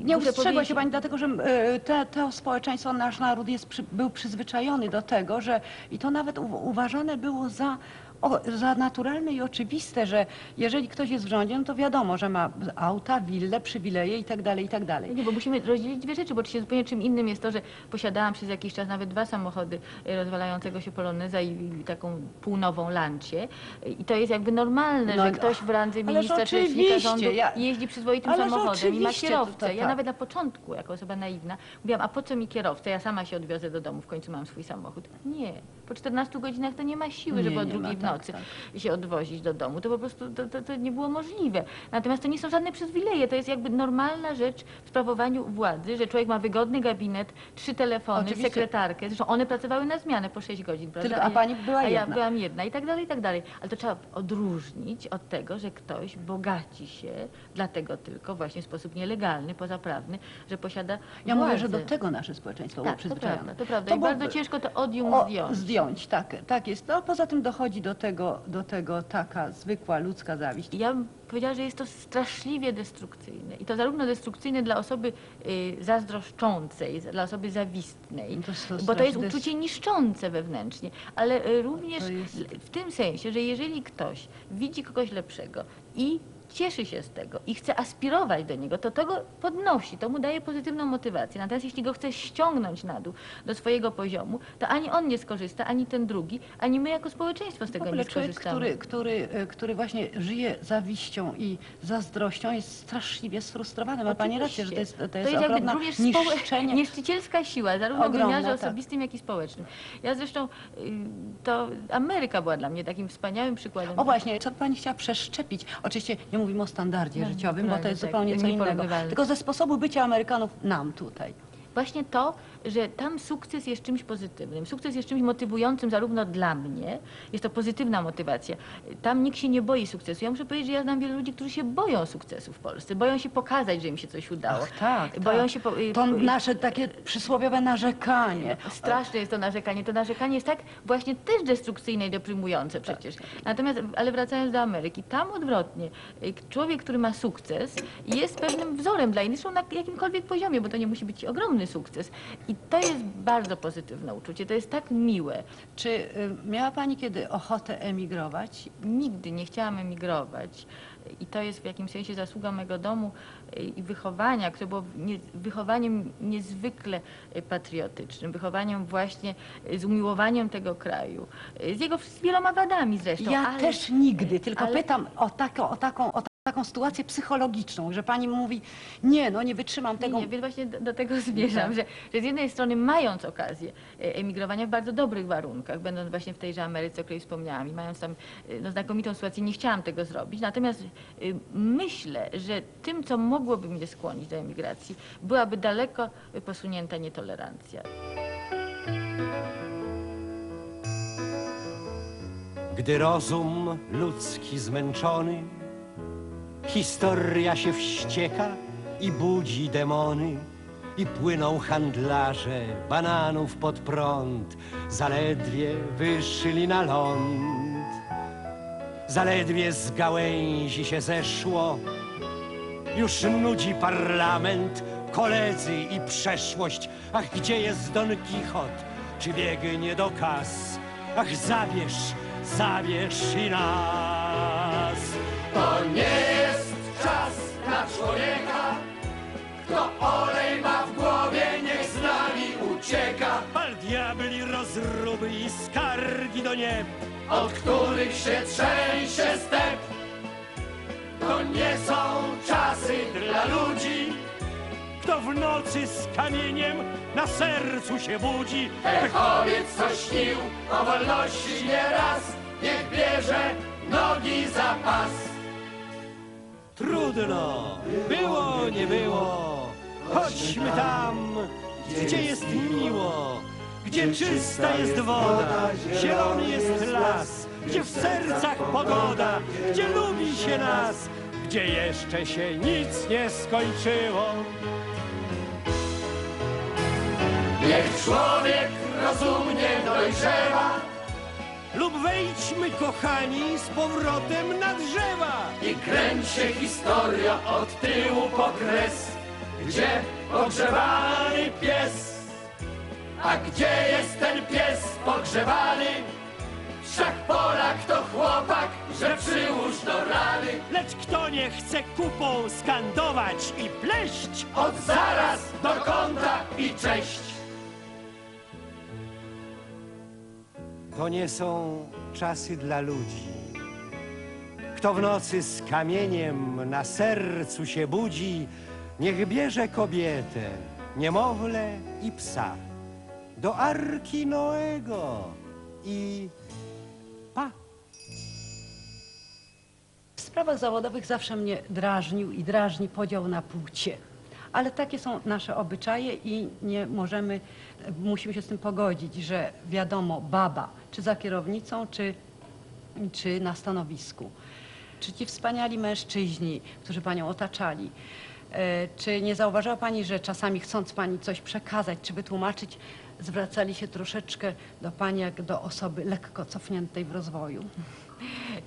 B: Nie
C: muszę
B: ustrzegła
C: powiedzieć-
B: się pani dlatego, że e, te, to społeczeństwo, nasz naród jest, przy, był przyzwyczajony do tego, że i to nawet u, uważane było za, o, za naturalne i oczywiste, że jeżeli ktoś jest w rządzie, no to wiadomo, że ma auta, willę, przywileje i tak dalej, i tak dalej.
C: Nie, bo musimy rozdzielić dwie rzeczy, bo oczywiście zupełnie czym innym jest to, że posiadałam przez jakiś czas nawet dwa samochody e, rozwalającego się poloneza i, i taką półnową lancię. I to jest jakby normalne,
B: No,
C: że ktoś w randze ministra czy rzecznika rządu
B: ja-
C: jeździ przyzwoitym samochodem i ma
B: oczywiście, to-
C: kierowcę.
B: to
C: Ja
B: tak.
C: nawet na początku, jako osoba naiwna, mówiłam, a po co mi kierowca? Ja sama się odwiozę do domu, w końcu mam swój samochód. Nie. Po 14 godzinach to nie ma siły,
B: Nie,
C: żeby o
B: nie ma,
C: drugiej w
B: tak,
C: nocy
B: tak.
C: się odwozić do domu. To po prostu to, to, to nie było możliwe. Natomiast to nie są żadne przywileje. To jest jakby normalna rzecz w sprawowaniu władzy, że człowiek ma wygodny gabinet, trzy telefony,
B: Oczywiście.
C: sekretarkę. Zresztą one pracowały na zmianę po 6 godzin, prawda?
B: Tylko- a
C: ja-
B: pani była
C: a ja
B: jedna.
C: byłam jedna i tak dalej, i tak dalej. Ale to trzeba odróżnić od tego, że ktoś bogaci się dlatego tylko właśnie w sposób nielegalny, pozaprawny, że posiada
B: Ja mówię, że do
C: władzę.
B: tego nasze społeczeństwo było
C: Tak, to
B: przyzwyczajone.
C: prawda, to prawda.
B: To
C: I
B: było-
C: bardzo ciężko to odium zdjąć.
B: Zdjąć, tak, tak jest. No, poza tym dochodzi do tego, do tego taka zwykła ludzka zawiść.
C: Ja bym powiedziała, że jest to straszliwie destrukcyjne. I to zarówno destrukcyjne dla osoby y, zazdroszczącej, dla osoby zawistnej,
B: No to to
C: bo to jest uczucie niszczące wewnętrznie, ale y, również
B: To jest-
C: w tym sensie, że jeżeli ktoś widzi kogoś lepszego i cieszy się z tego i chce aspirować do niego, to to go podnosi, to mu daje pozytywną motywację. Natomiast jeśli go chce ściągnąć na dół do swojego poziomu, to ani on nie skorzysta, ani ten drugi, ani my jako społeczeństwo z
B: W
C: tego nie
B: człowiek,
C: skorzystamy.
B: który, który, e, który właśnie żyje zawiścią i zazdrością jest straszliwie sfrustrowany. Ma Pani rację, że to jest, to jest,
C: to jest jakby również
B: niszczenie.
C: niszczycielska siła, zarówno w
B: Ogromna,
C: wymiarze
B: tak.
C: osobistym, jak i społecznym. Ja zresztą, y, to Ameryka była dla mnie takim wspaniałym przykładem.
B: O właśnie, co Pani chciała przeszczepić? Oczywiście nie mówimy o standardzie
C: No,
B: życiowym, bo to jest
C: tak,
B: zupełnie co innego. Tylko ze sposobu bycia Amerykanów nam tutaj.
C: Właśnie to, że tam sukces jest czymś pozytywnym. Sukces jest czymś motywującym zarówno dla mnie, jest to pozytywna motywacja. Tam nikt się nie boi sukcesu. Ja muszę powiedzieć, że ja znam wielu ludzi, którzy się boją sukcesu w Polsce. Boją się pokazać, że im się coś udało.
B: Ach, tak,
C: Boją
B: tak.
C: się... Po, y,
B: To
C: y,
B: nasze takie przysłowiowe narzekanie.
C: Straszne jest to narzekanie. To narzekanie jest tak właśnie też destrukcyjne i deprymujące przecież. Natomiast, ale wracając do Ameryki, tam odwrotnie. Y, Człowiek, który ma sukces, jest pewnym wzorem dla innych, na jakimkolwiek poziomie, bo to nie musi być ogromny sukces. I to jest bardzo pozytywne uczucie. To jest tak miłe.
B: Czy y, miała Pani kiedy ochotę emigrować?
C: Nigdy nie chciałam emigrować. I to jest w jakimś sensie zasługa mego domu y, i wychowania, które było nie, wychowaniem niezwykle y, patriotycznym, wychowaniem właśnie y, z umiłowaniem tego kraju, y, z jego z wieloma wadami zresztą.
B: Ja
C: ale-
B: też nigdy, tylko
C: ale-
B: pytam o taką, o, taką, o taką sytuację psychologiczną, że Pani mówi, nie, no nie wytrzymam tego.
C: Nie, nie, więc właśnie do, do tego zmierzam,
B: Tak.
C: że, że z jednej strony mając okazję e, emigrowania w bardzo dobrych warunkach, będąc właśnie w tejże Ameryce, o której wspomniałam i mając tam e, no, znakomitą sytuację, nie chciałam tego zrobić. Natomiast e, myślę, że tym, co mogłoby mnie skłonić do emigracji, byłaby daleko posunięta nietolerancja.
D: Gdy rozum ludzki zmęczony, historia się wścieka i budzi demony. I płyną handlarze bananów pod prąd, zaledwie wyszyli na ląd. Zaledwie z gałęzi się zeszło, już nudzi parlament, koledzy i przeszłość. Ach, gdzie jest Don Kichot? Czy biegnie do kas? Ach, zabierz, zabierz i nas.
E: To nie człowieka, kto olej ma w głowie, niech z nami ucieka,
D: Pal diabli rozruby i skargi do nieb.
E: od których się trzęsie step. To nie są czasy dla ludzi,
D: Kto w nocy z kamieniem na sercu się budzi.
E: pechowiec co śnił o wolności nieraz, niech bierze nogi za pas.
D: Trudno, było, nie było. Chodźmy tam, gdzie jest miło, gdzie czysta jest woda, zielony jest las, gdzie w sercach pogoda, gdzie lubi się nas, gdzie jeszcze się nic nie skończyło.
E: Niech człowiek rozumnie dojrzewa
D: Lub wejdźmy, kochani, z powrotem na drzewa.
E: i kręć się historia od tyłu po kres, gdzie pogrzebany pies. A gdzie jest ten pies pogrzebany? Wszak Polak to chłopak, że przyłóż do rany.
D: Lecz kto nie chce kupą skandować i pleść,
E: Od zaraz do kąta i cześć.
D: To nie są czasy dla ludzi. Kto w nocy z kamieniem na sercu się budzi, niech bierze kobietę, niemowlę i psa do Arki Noego i pa.
B: W sprawach zawodowych zawsze mnie drażnił i drażni podział na płcie. Ale takie są nasze obyczaje i nie możemy, musimy się z tym pogodzić, że wiadomo, baba, czy za kierownicą, czy, czy na stanowisku. Czy ci wspaniali mężczyźni, którzy panią otaczali, e, czy nie zauważyła pani, że czasami chcąc pani coś przekazać, czy wytłumaczyć, zwracali się troszeczkę do pani jak do osoby lekko cofniętej w rozwoju?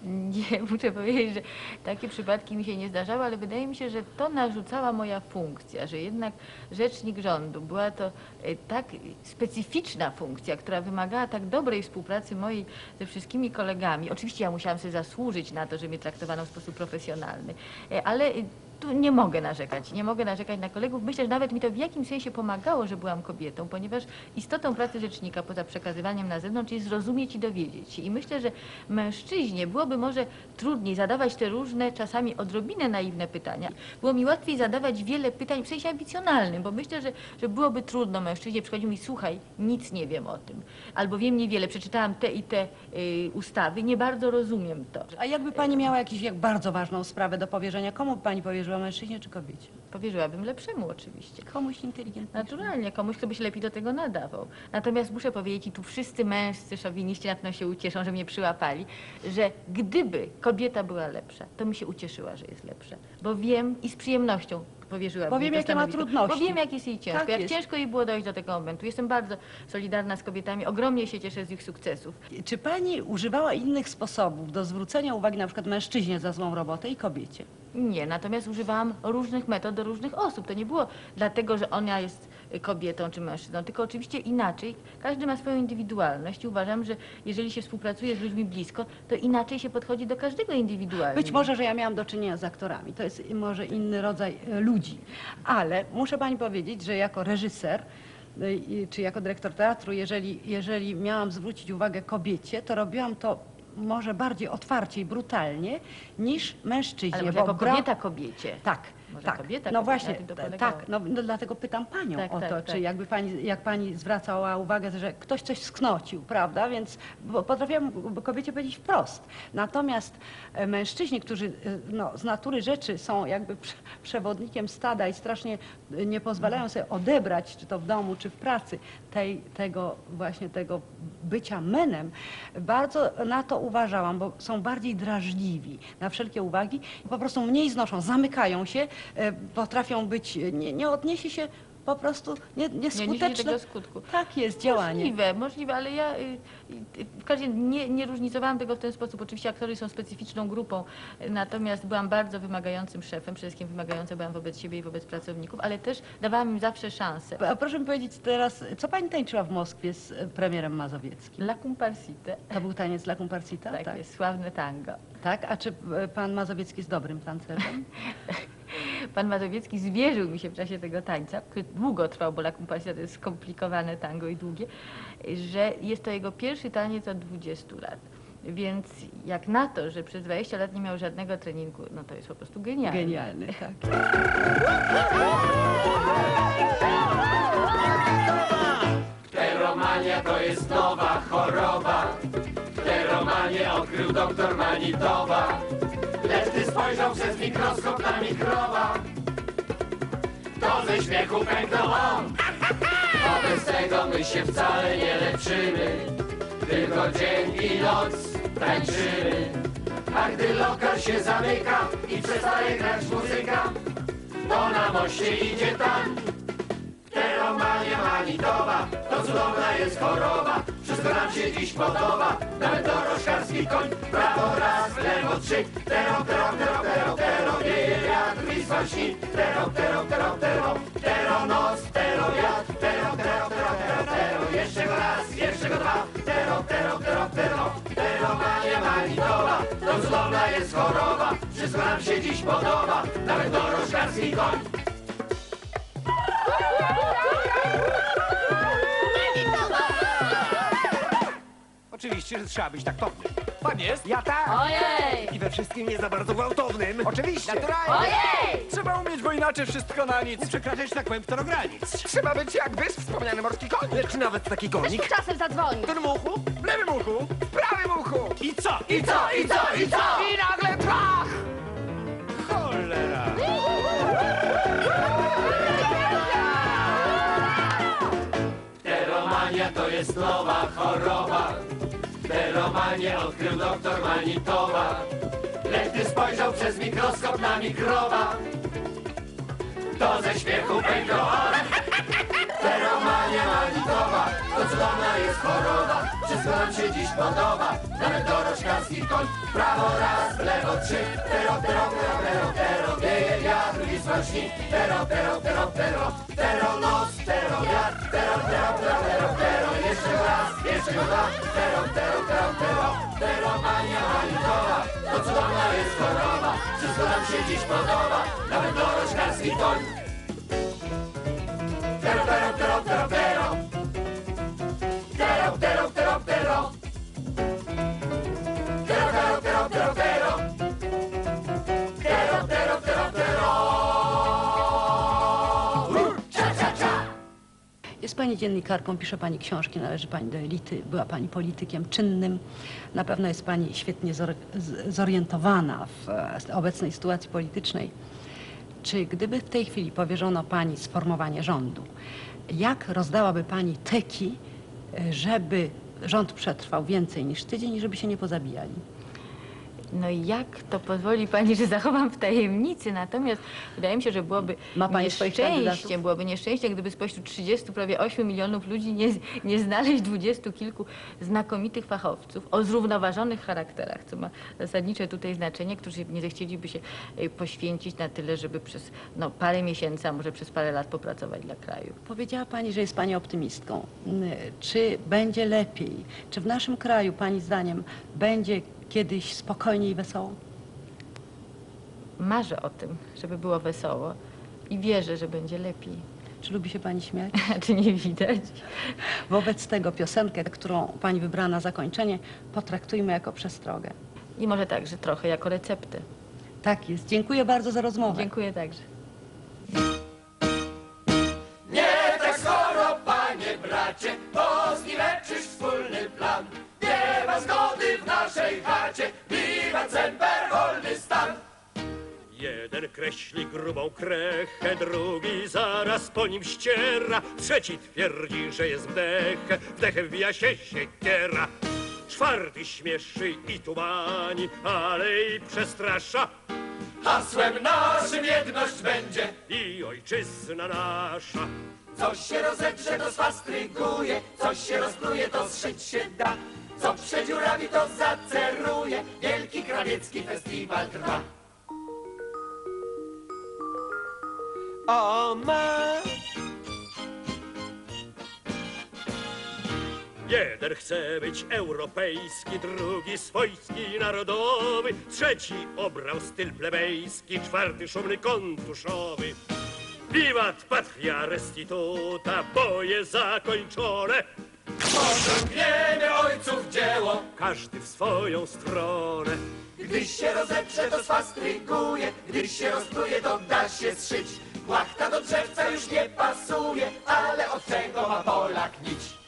C: Nie, muszę powiedzieć, że takie przypadki mi się nie zdarzały, ale wydaje mi się, że to narzucała moja funkcja, że jednak rzecznik rządu była to e, tak specyficzna funkcja, która wymagała tak dobrej współpracy mojej ze wszystkimi kolegami. Oczywiście ja musiałam sobie zasłużyć na to, że mnie traktowano w sposób profesjonalny, e, ale e, tu nie mogę narzekać, nie mogę narzekać na kolegów. Myślę, że nawet mi to w jakimś sensie pomagało, że byłam kobietą, ponieważ istotą pracy rzecznika poza przekazywaniem na zewnątrz jest zrozumieć i dowiedzieć się. I myślę, że mężczyźnie byłoby może trudniej zadawać te różne, czasami odrobinę naiwne pytania. Było mi łatwiej zadawać wiele pytań w sensie ambicjonalnym, bo myślę, że, że byłoby trudno mężczyźnie przychodził mi, słuchaj, nic nie wiem o tym, albo wiem niewiele, przeczytałam te i te y, ustawy, nie bardzo rozumiem to.
B: A jakby pani miała jakąś jak bardzo ważną sprawę do powierzenia, komu pani powierzyła, mężczyźnie czy kobiecie?
C: Powierzyłabym lepszemu oczywiście.
B: Komuś inteligentniejszemu.
C: Naturalnie, komuś, kto by się lepiej do tego nadawał. Natomiast muszę powiedzieć, i tu wszyscy mężczyźni szowiniści na pewno się ucieszą, że mnie przyłapali, że gdyby kobieta była lepsza, to mi się ucieszyła, że jest lepsza. Bo wiem i z przyjemnością powierzyłabym
B: Bo wiem,
C: jej to
B: jakie ma
C: stanowisko.
B: trudności.
C: Bo wiem, jak jest jej ciężko,
B: Tak
C: jak
B: jest.
C: ciężko jej było dojść do tego momentu. Jestem bardzo solidarna z kobietami, ogromnie się cieszę z ich sukcesów.
B: Czy pani używała innych sposobów do zwrócenia uwagi na przykład mężczyźnie za złą robotę i kobiecie?
C: Nie, natomiast używałam różnych metod do różnych osób. To nie było dlatego, że ona jest kobietą czy mężczyzną, tylko oczywiście inaczej. Każdy ma swoją indywidualność i uważam, że jeżeli się współpracuje z ludźmi blisko, to inaczej się podchodzi do każdego indywidualnie.
B: Być może, że ja miałam do czynienia z aktorami. To jest może inny rodzaj e, ludzi. Ale muszę pani powiedzieć, że jako reżyser e, czy jako dyrektor teatru, jeżeli, jeżeli miałam zwrócić uwagę kobiecie, to robiłam to może bardziej otwarcie i brutalnie niż mężczyźnie.
C: Ale może
B: bo
C: jako
B: bra-
C: kobieta kobiecie.
B: Tak,
C: Może
B: tak.
C: kobieta,
B: no właśnie,
C: na tym to
B: t-
C: polegało.
B: tak, no, no dlatego pytam panią
C: Tak,
B: o to,
C: tak,
B: czy
C: tak.
B: jakby pani, jak pani zwracała uwagę, że ktoś coś sknocił, prawda, więc bo potrafiłam kobiecie powiedzieć wprost. Natomiast e, mężczyźni, którzy e, no, z natury rzeczy są jakby prze- przewodnikiem stada i strasznie e, nie pozwalają sobie odebrać, czy to w domu, czy w pracy, tej, tego właśnie tego bycia menem, bardzo na to uważałam, bo są bardziej drażliwi na wszelkie uwagi, po prostu mniej znoszą, zamykają się, potrafią być, nie, nie odniesie się po prostu nie,
C: Nie
B: nieskuteczne.
C: tego skutku.
B: Tak jest działanie.
C: Możliwe, możliwe, ale ja y, y, w każdym razie nie, nie różnicowałam tego w ten sposób. Oczywiście aktorzy są specyficzną grupą, y, natomiast byłam bardzo wymagającym szefem, przede wszystkim wymagająca byłam wobec siebie i wobec pracowników, ale też dawałam im zawsze szansę.
B: A proszę mi powiedzieć teraz, co pani tańczyła w Moskwie z e, premierem Mazowieckim?
C: La Comparsite.
B: To był taniec La Comparsita?
C: Tak, jest sławne tango.
B: Tak? A czy e, pan Mazowiecki jest dobrym tancerzem?
C: Pan Mazowiecki zwierzył mi się w czasie tego tańca, który długo trwał, bo La Comparsita to jest skomplikowane tango i długie, że jest to jego pierwszy taniec od 20 lat. Więc jak na to, że przez 20 lat nie miał żadnego treningu, no to jest po prostu genialne.
B: Genialny, tak.
E: Pteromania to jest nowa choroba. Pteromanię odkrył doktor Manitowa. Lecz gdy spojrzał przez mikroskop na mikroba, ze śmiechu pęknął on. Wobec tego my się wcale nie leczymy, tylko dzień i noc tańczymy. A gdy lokal się zamyka i przestaje grać muzyka, to na moście idzie tam Pteromania manitowa, to cudowna jest choroba. Wszystko nam się dziś podoba, nawet dorożkarski koń. Prawo raz, lewo trzy, tero, tero, tero, tero, tero, wieje wiatr i zwaśni. Tero, tero, tero, tero, tero noc, tero wiatr, tero, tero, tero, tero, tero. Jeszcze go raz, jeszcze go dwa, tero, tero, tero, tero, teromania manitowa, to cudowna jest choroba. Wszystko nam się dziś podoba, nawet dorożkarski koń.
G: Oczywiście, że trzeba być taktownym.
H: Pan jest?
G: Ja tak!
K: Ojej!
G: I we wszystkim nie za bardzo gwałtownym. Oczywiście!
K: Ojej!
H: Trzeba umieć, bo inaczej wszystko na nic.
G: Nie przekraczać tak głęb granic.
H: Trzeba być jak wy, wspomniany morski koń.
G: Lecz nawet taki konik.
K: Czasem zadzwoni.
G: W którym uchu?
H: W lewym uchu, w prawym uchu.
G: I co?
H: I co, i co, i co? I nagle trach!
G: Cholera!
E: Pteromania to jest nowa choroba. Pteromanię odkrył doktor Manitowa. Lecz gdy spojrzał przez mikroskop na mikroba, to ze śmiechu pęknął on. Pteromania Manitowa, to cudowna jest choroba, wszystko nam się dziś podoba, nawet dorożkarski koń. Prawo raz, w lewo trzy, tero, tero, tero, tero, tero, wieje wiatr i słoneczni. Tero, tero, tero, tero, tero noc, tero wiatr, tero, tero, tero, tero, tero, jeszcze dwa, tero, tero, tero, tero, tero, mania malikowa, to cudowna jest choroba, wszystko nam się dziś podoba, nawet dorożkarski koń. Tero, tero, tero, tero, tero. Tero, tero, tero, tero. Tero, tero, tero, tero, tero. Tero, tero, tero, tero.
B: Jest pani dziennikarką, pisze pani książki, należy pani do elity, była pani politykiem czynnym. Na pewno jest pani świetnie zorientowana w e, obecnej sytuacji politycznej. Czy gdyby w tej chwili powierzono pani sformowanie rządu, jak rozdałaby pani teki, e, żeby rząd przetrwał więcej niż tydzień i żeby się nie pozabijali?
C: No i jak to pozwoli pani, że zachowam w tajemnicy? Natomiast wydaje mi się, że byłoby
B: Ma pani swoich
C: nieszczęście,
B: kandydatów?
C: byłoby nieszczęście, gdyby spośród 30, prawie 8 milionów ludzi nie, nie znaleźć dwudziestu kilku znakomitych fachowców o zrównoważonych charakterach, co ma zasadnicze tutaj znaczenie, którzy nie zechcieliby się e, poświęcić na tyle, żeby przez no, parę miesięcy, a może przez parę lat popracować dla kraju.
B: Powiedziała Pani, że jest Pani optymistką. Czy będzie lepiej? Czy w naszym kraju, Pani zdaniem, będzie kiedyś spokojniej i wesoło?
C: Marzę o tym, żeby było wesoło i wierzę, że będzie lepiej.
B: Czy lubi się Pani śmiać?
C: Czy nie widać?
B: Wobec tego piosenkę, którą Pani wybrała na zakończenie, potraktujmy jako przestrogę.
C: I może także trochę jako receptę.
B: Tak jest. Dziękuję bardzo za rozmowę.
C: Dziękuję także.
E: Naszej chacie, wiwat semper, wolny stan.
D: Jeden kreśli grubą krechę, drugi zaraz po nim ściera, trzeci twierdzi, że jest wdech, wdechem wbija się siekiera. Czwarty śmieszy i tumani, ale i przestrasza
E: Hasłem naszym jedność będzie,
D: i ojczyzna nasza.
E: coś się rozedrze, to sfastryguje, coś się rozpluje, to zszyć się da. Co przedziurawi, to zaceruje, wielki krawiecki festiwal trwa.
D: O ma! Jeden chce być europejski, drugi swojski, narodowy, trzeci obrał styl plebejski, czwarty szumny kontuszowy. Wiwat patria restituta, boje zakończone,
E: Pociągniemy ojców dzieło,
D: każdy w swoją stronę.
E: Gdyś się rozedrze, to sfastryguje, gdyś się rozpluje, to da się zszyć. Płachta do drzewca już nie pasuje, ale od czego ma Polak nić?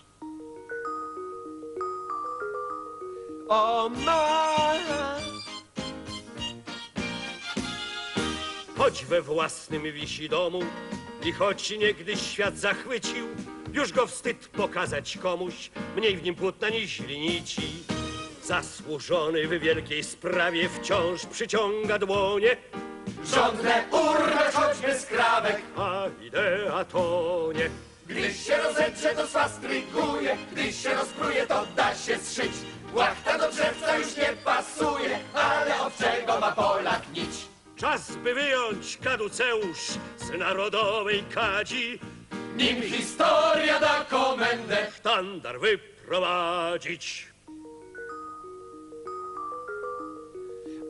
D: O ma! Choć we własnym wisi domu i choć niegdyś świat zachwycił, już go wstyd pokazać komuś, mniej w nim płótna niż linici. Zasłużony w wielkiej sprawie wciąż przyciąga dłonie,
E: Żądne urwać choćby skrawek,
D: a idea tonie.
E: gdyś się rozedrze, to sfastryguje, gdyś się rozpruje, to da się zszyć. Płachta do drzewca już nie pasuje, ale od czego ma Polak nić?
D: Czas by wyjąć kaduceusz z narodowej kadzi,
E: Nim historia da komendę,
D: sztandar wyprowadzić.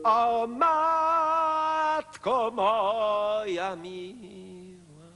G: O matko moja miła.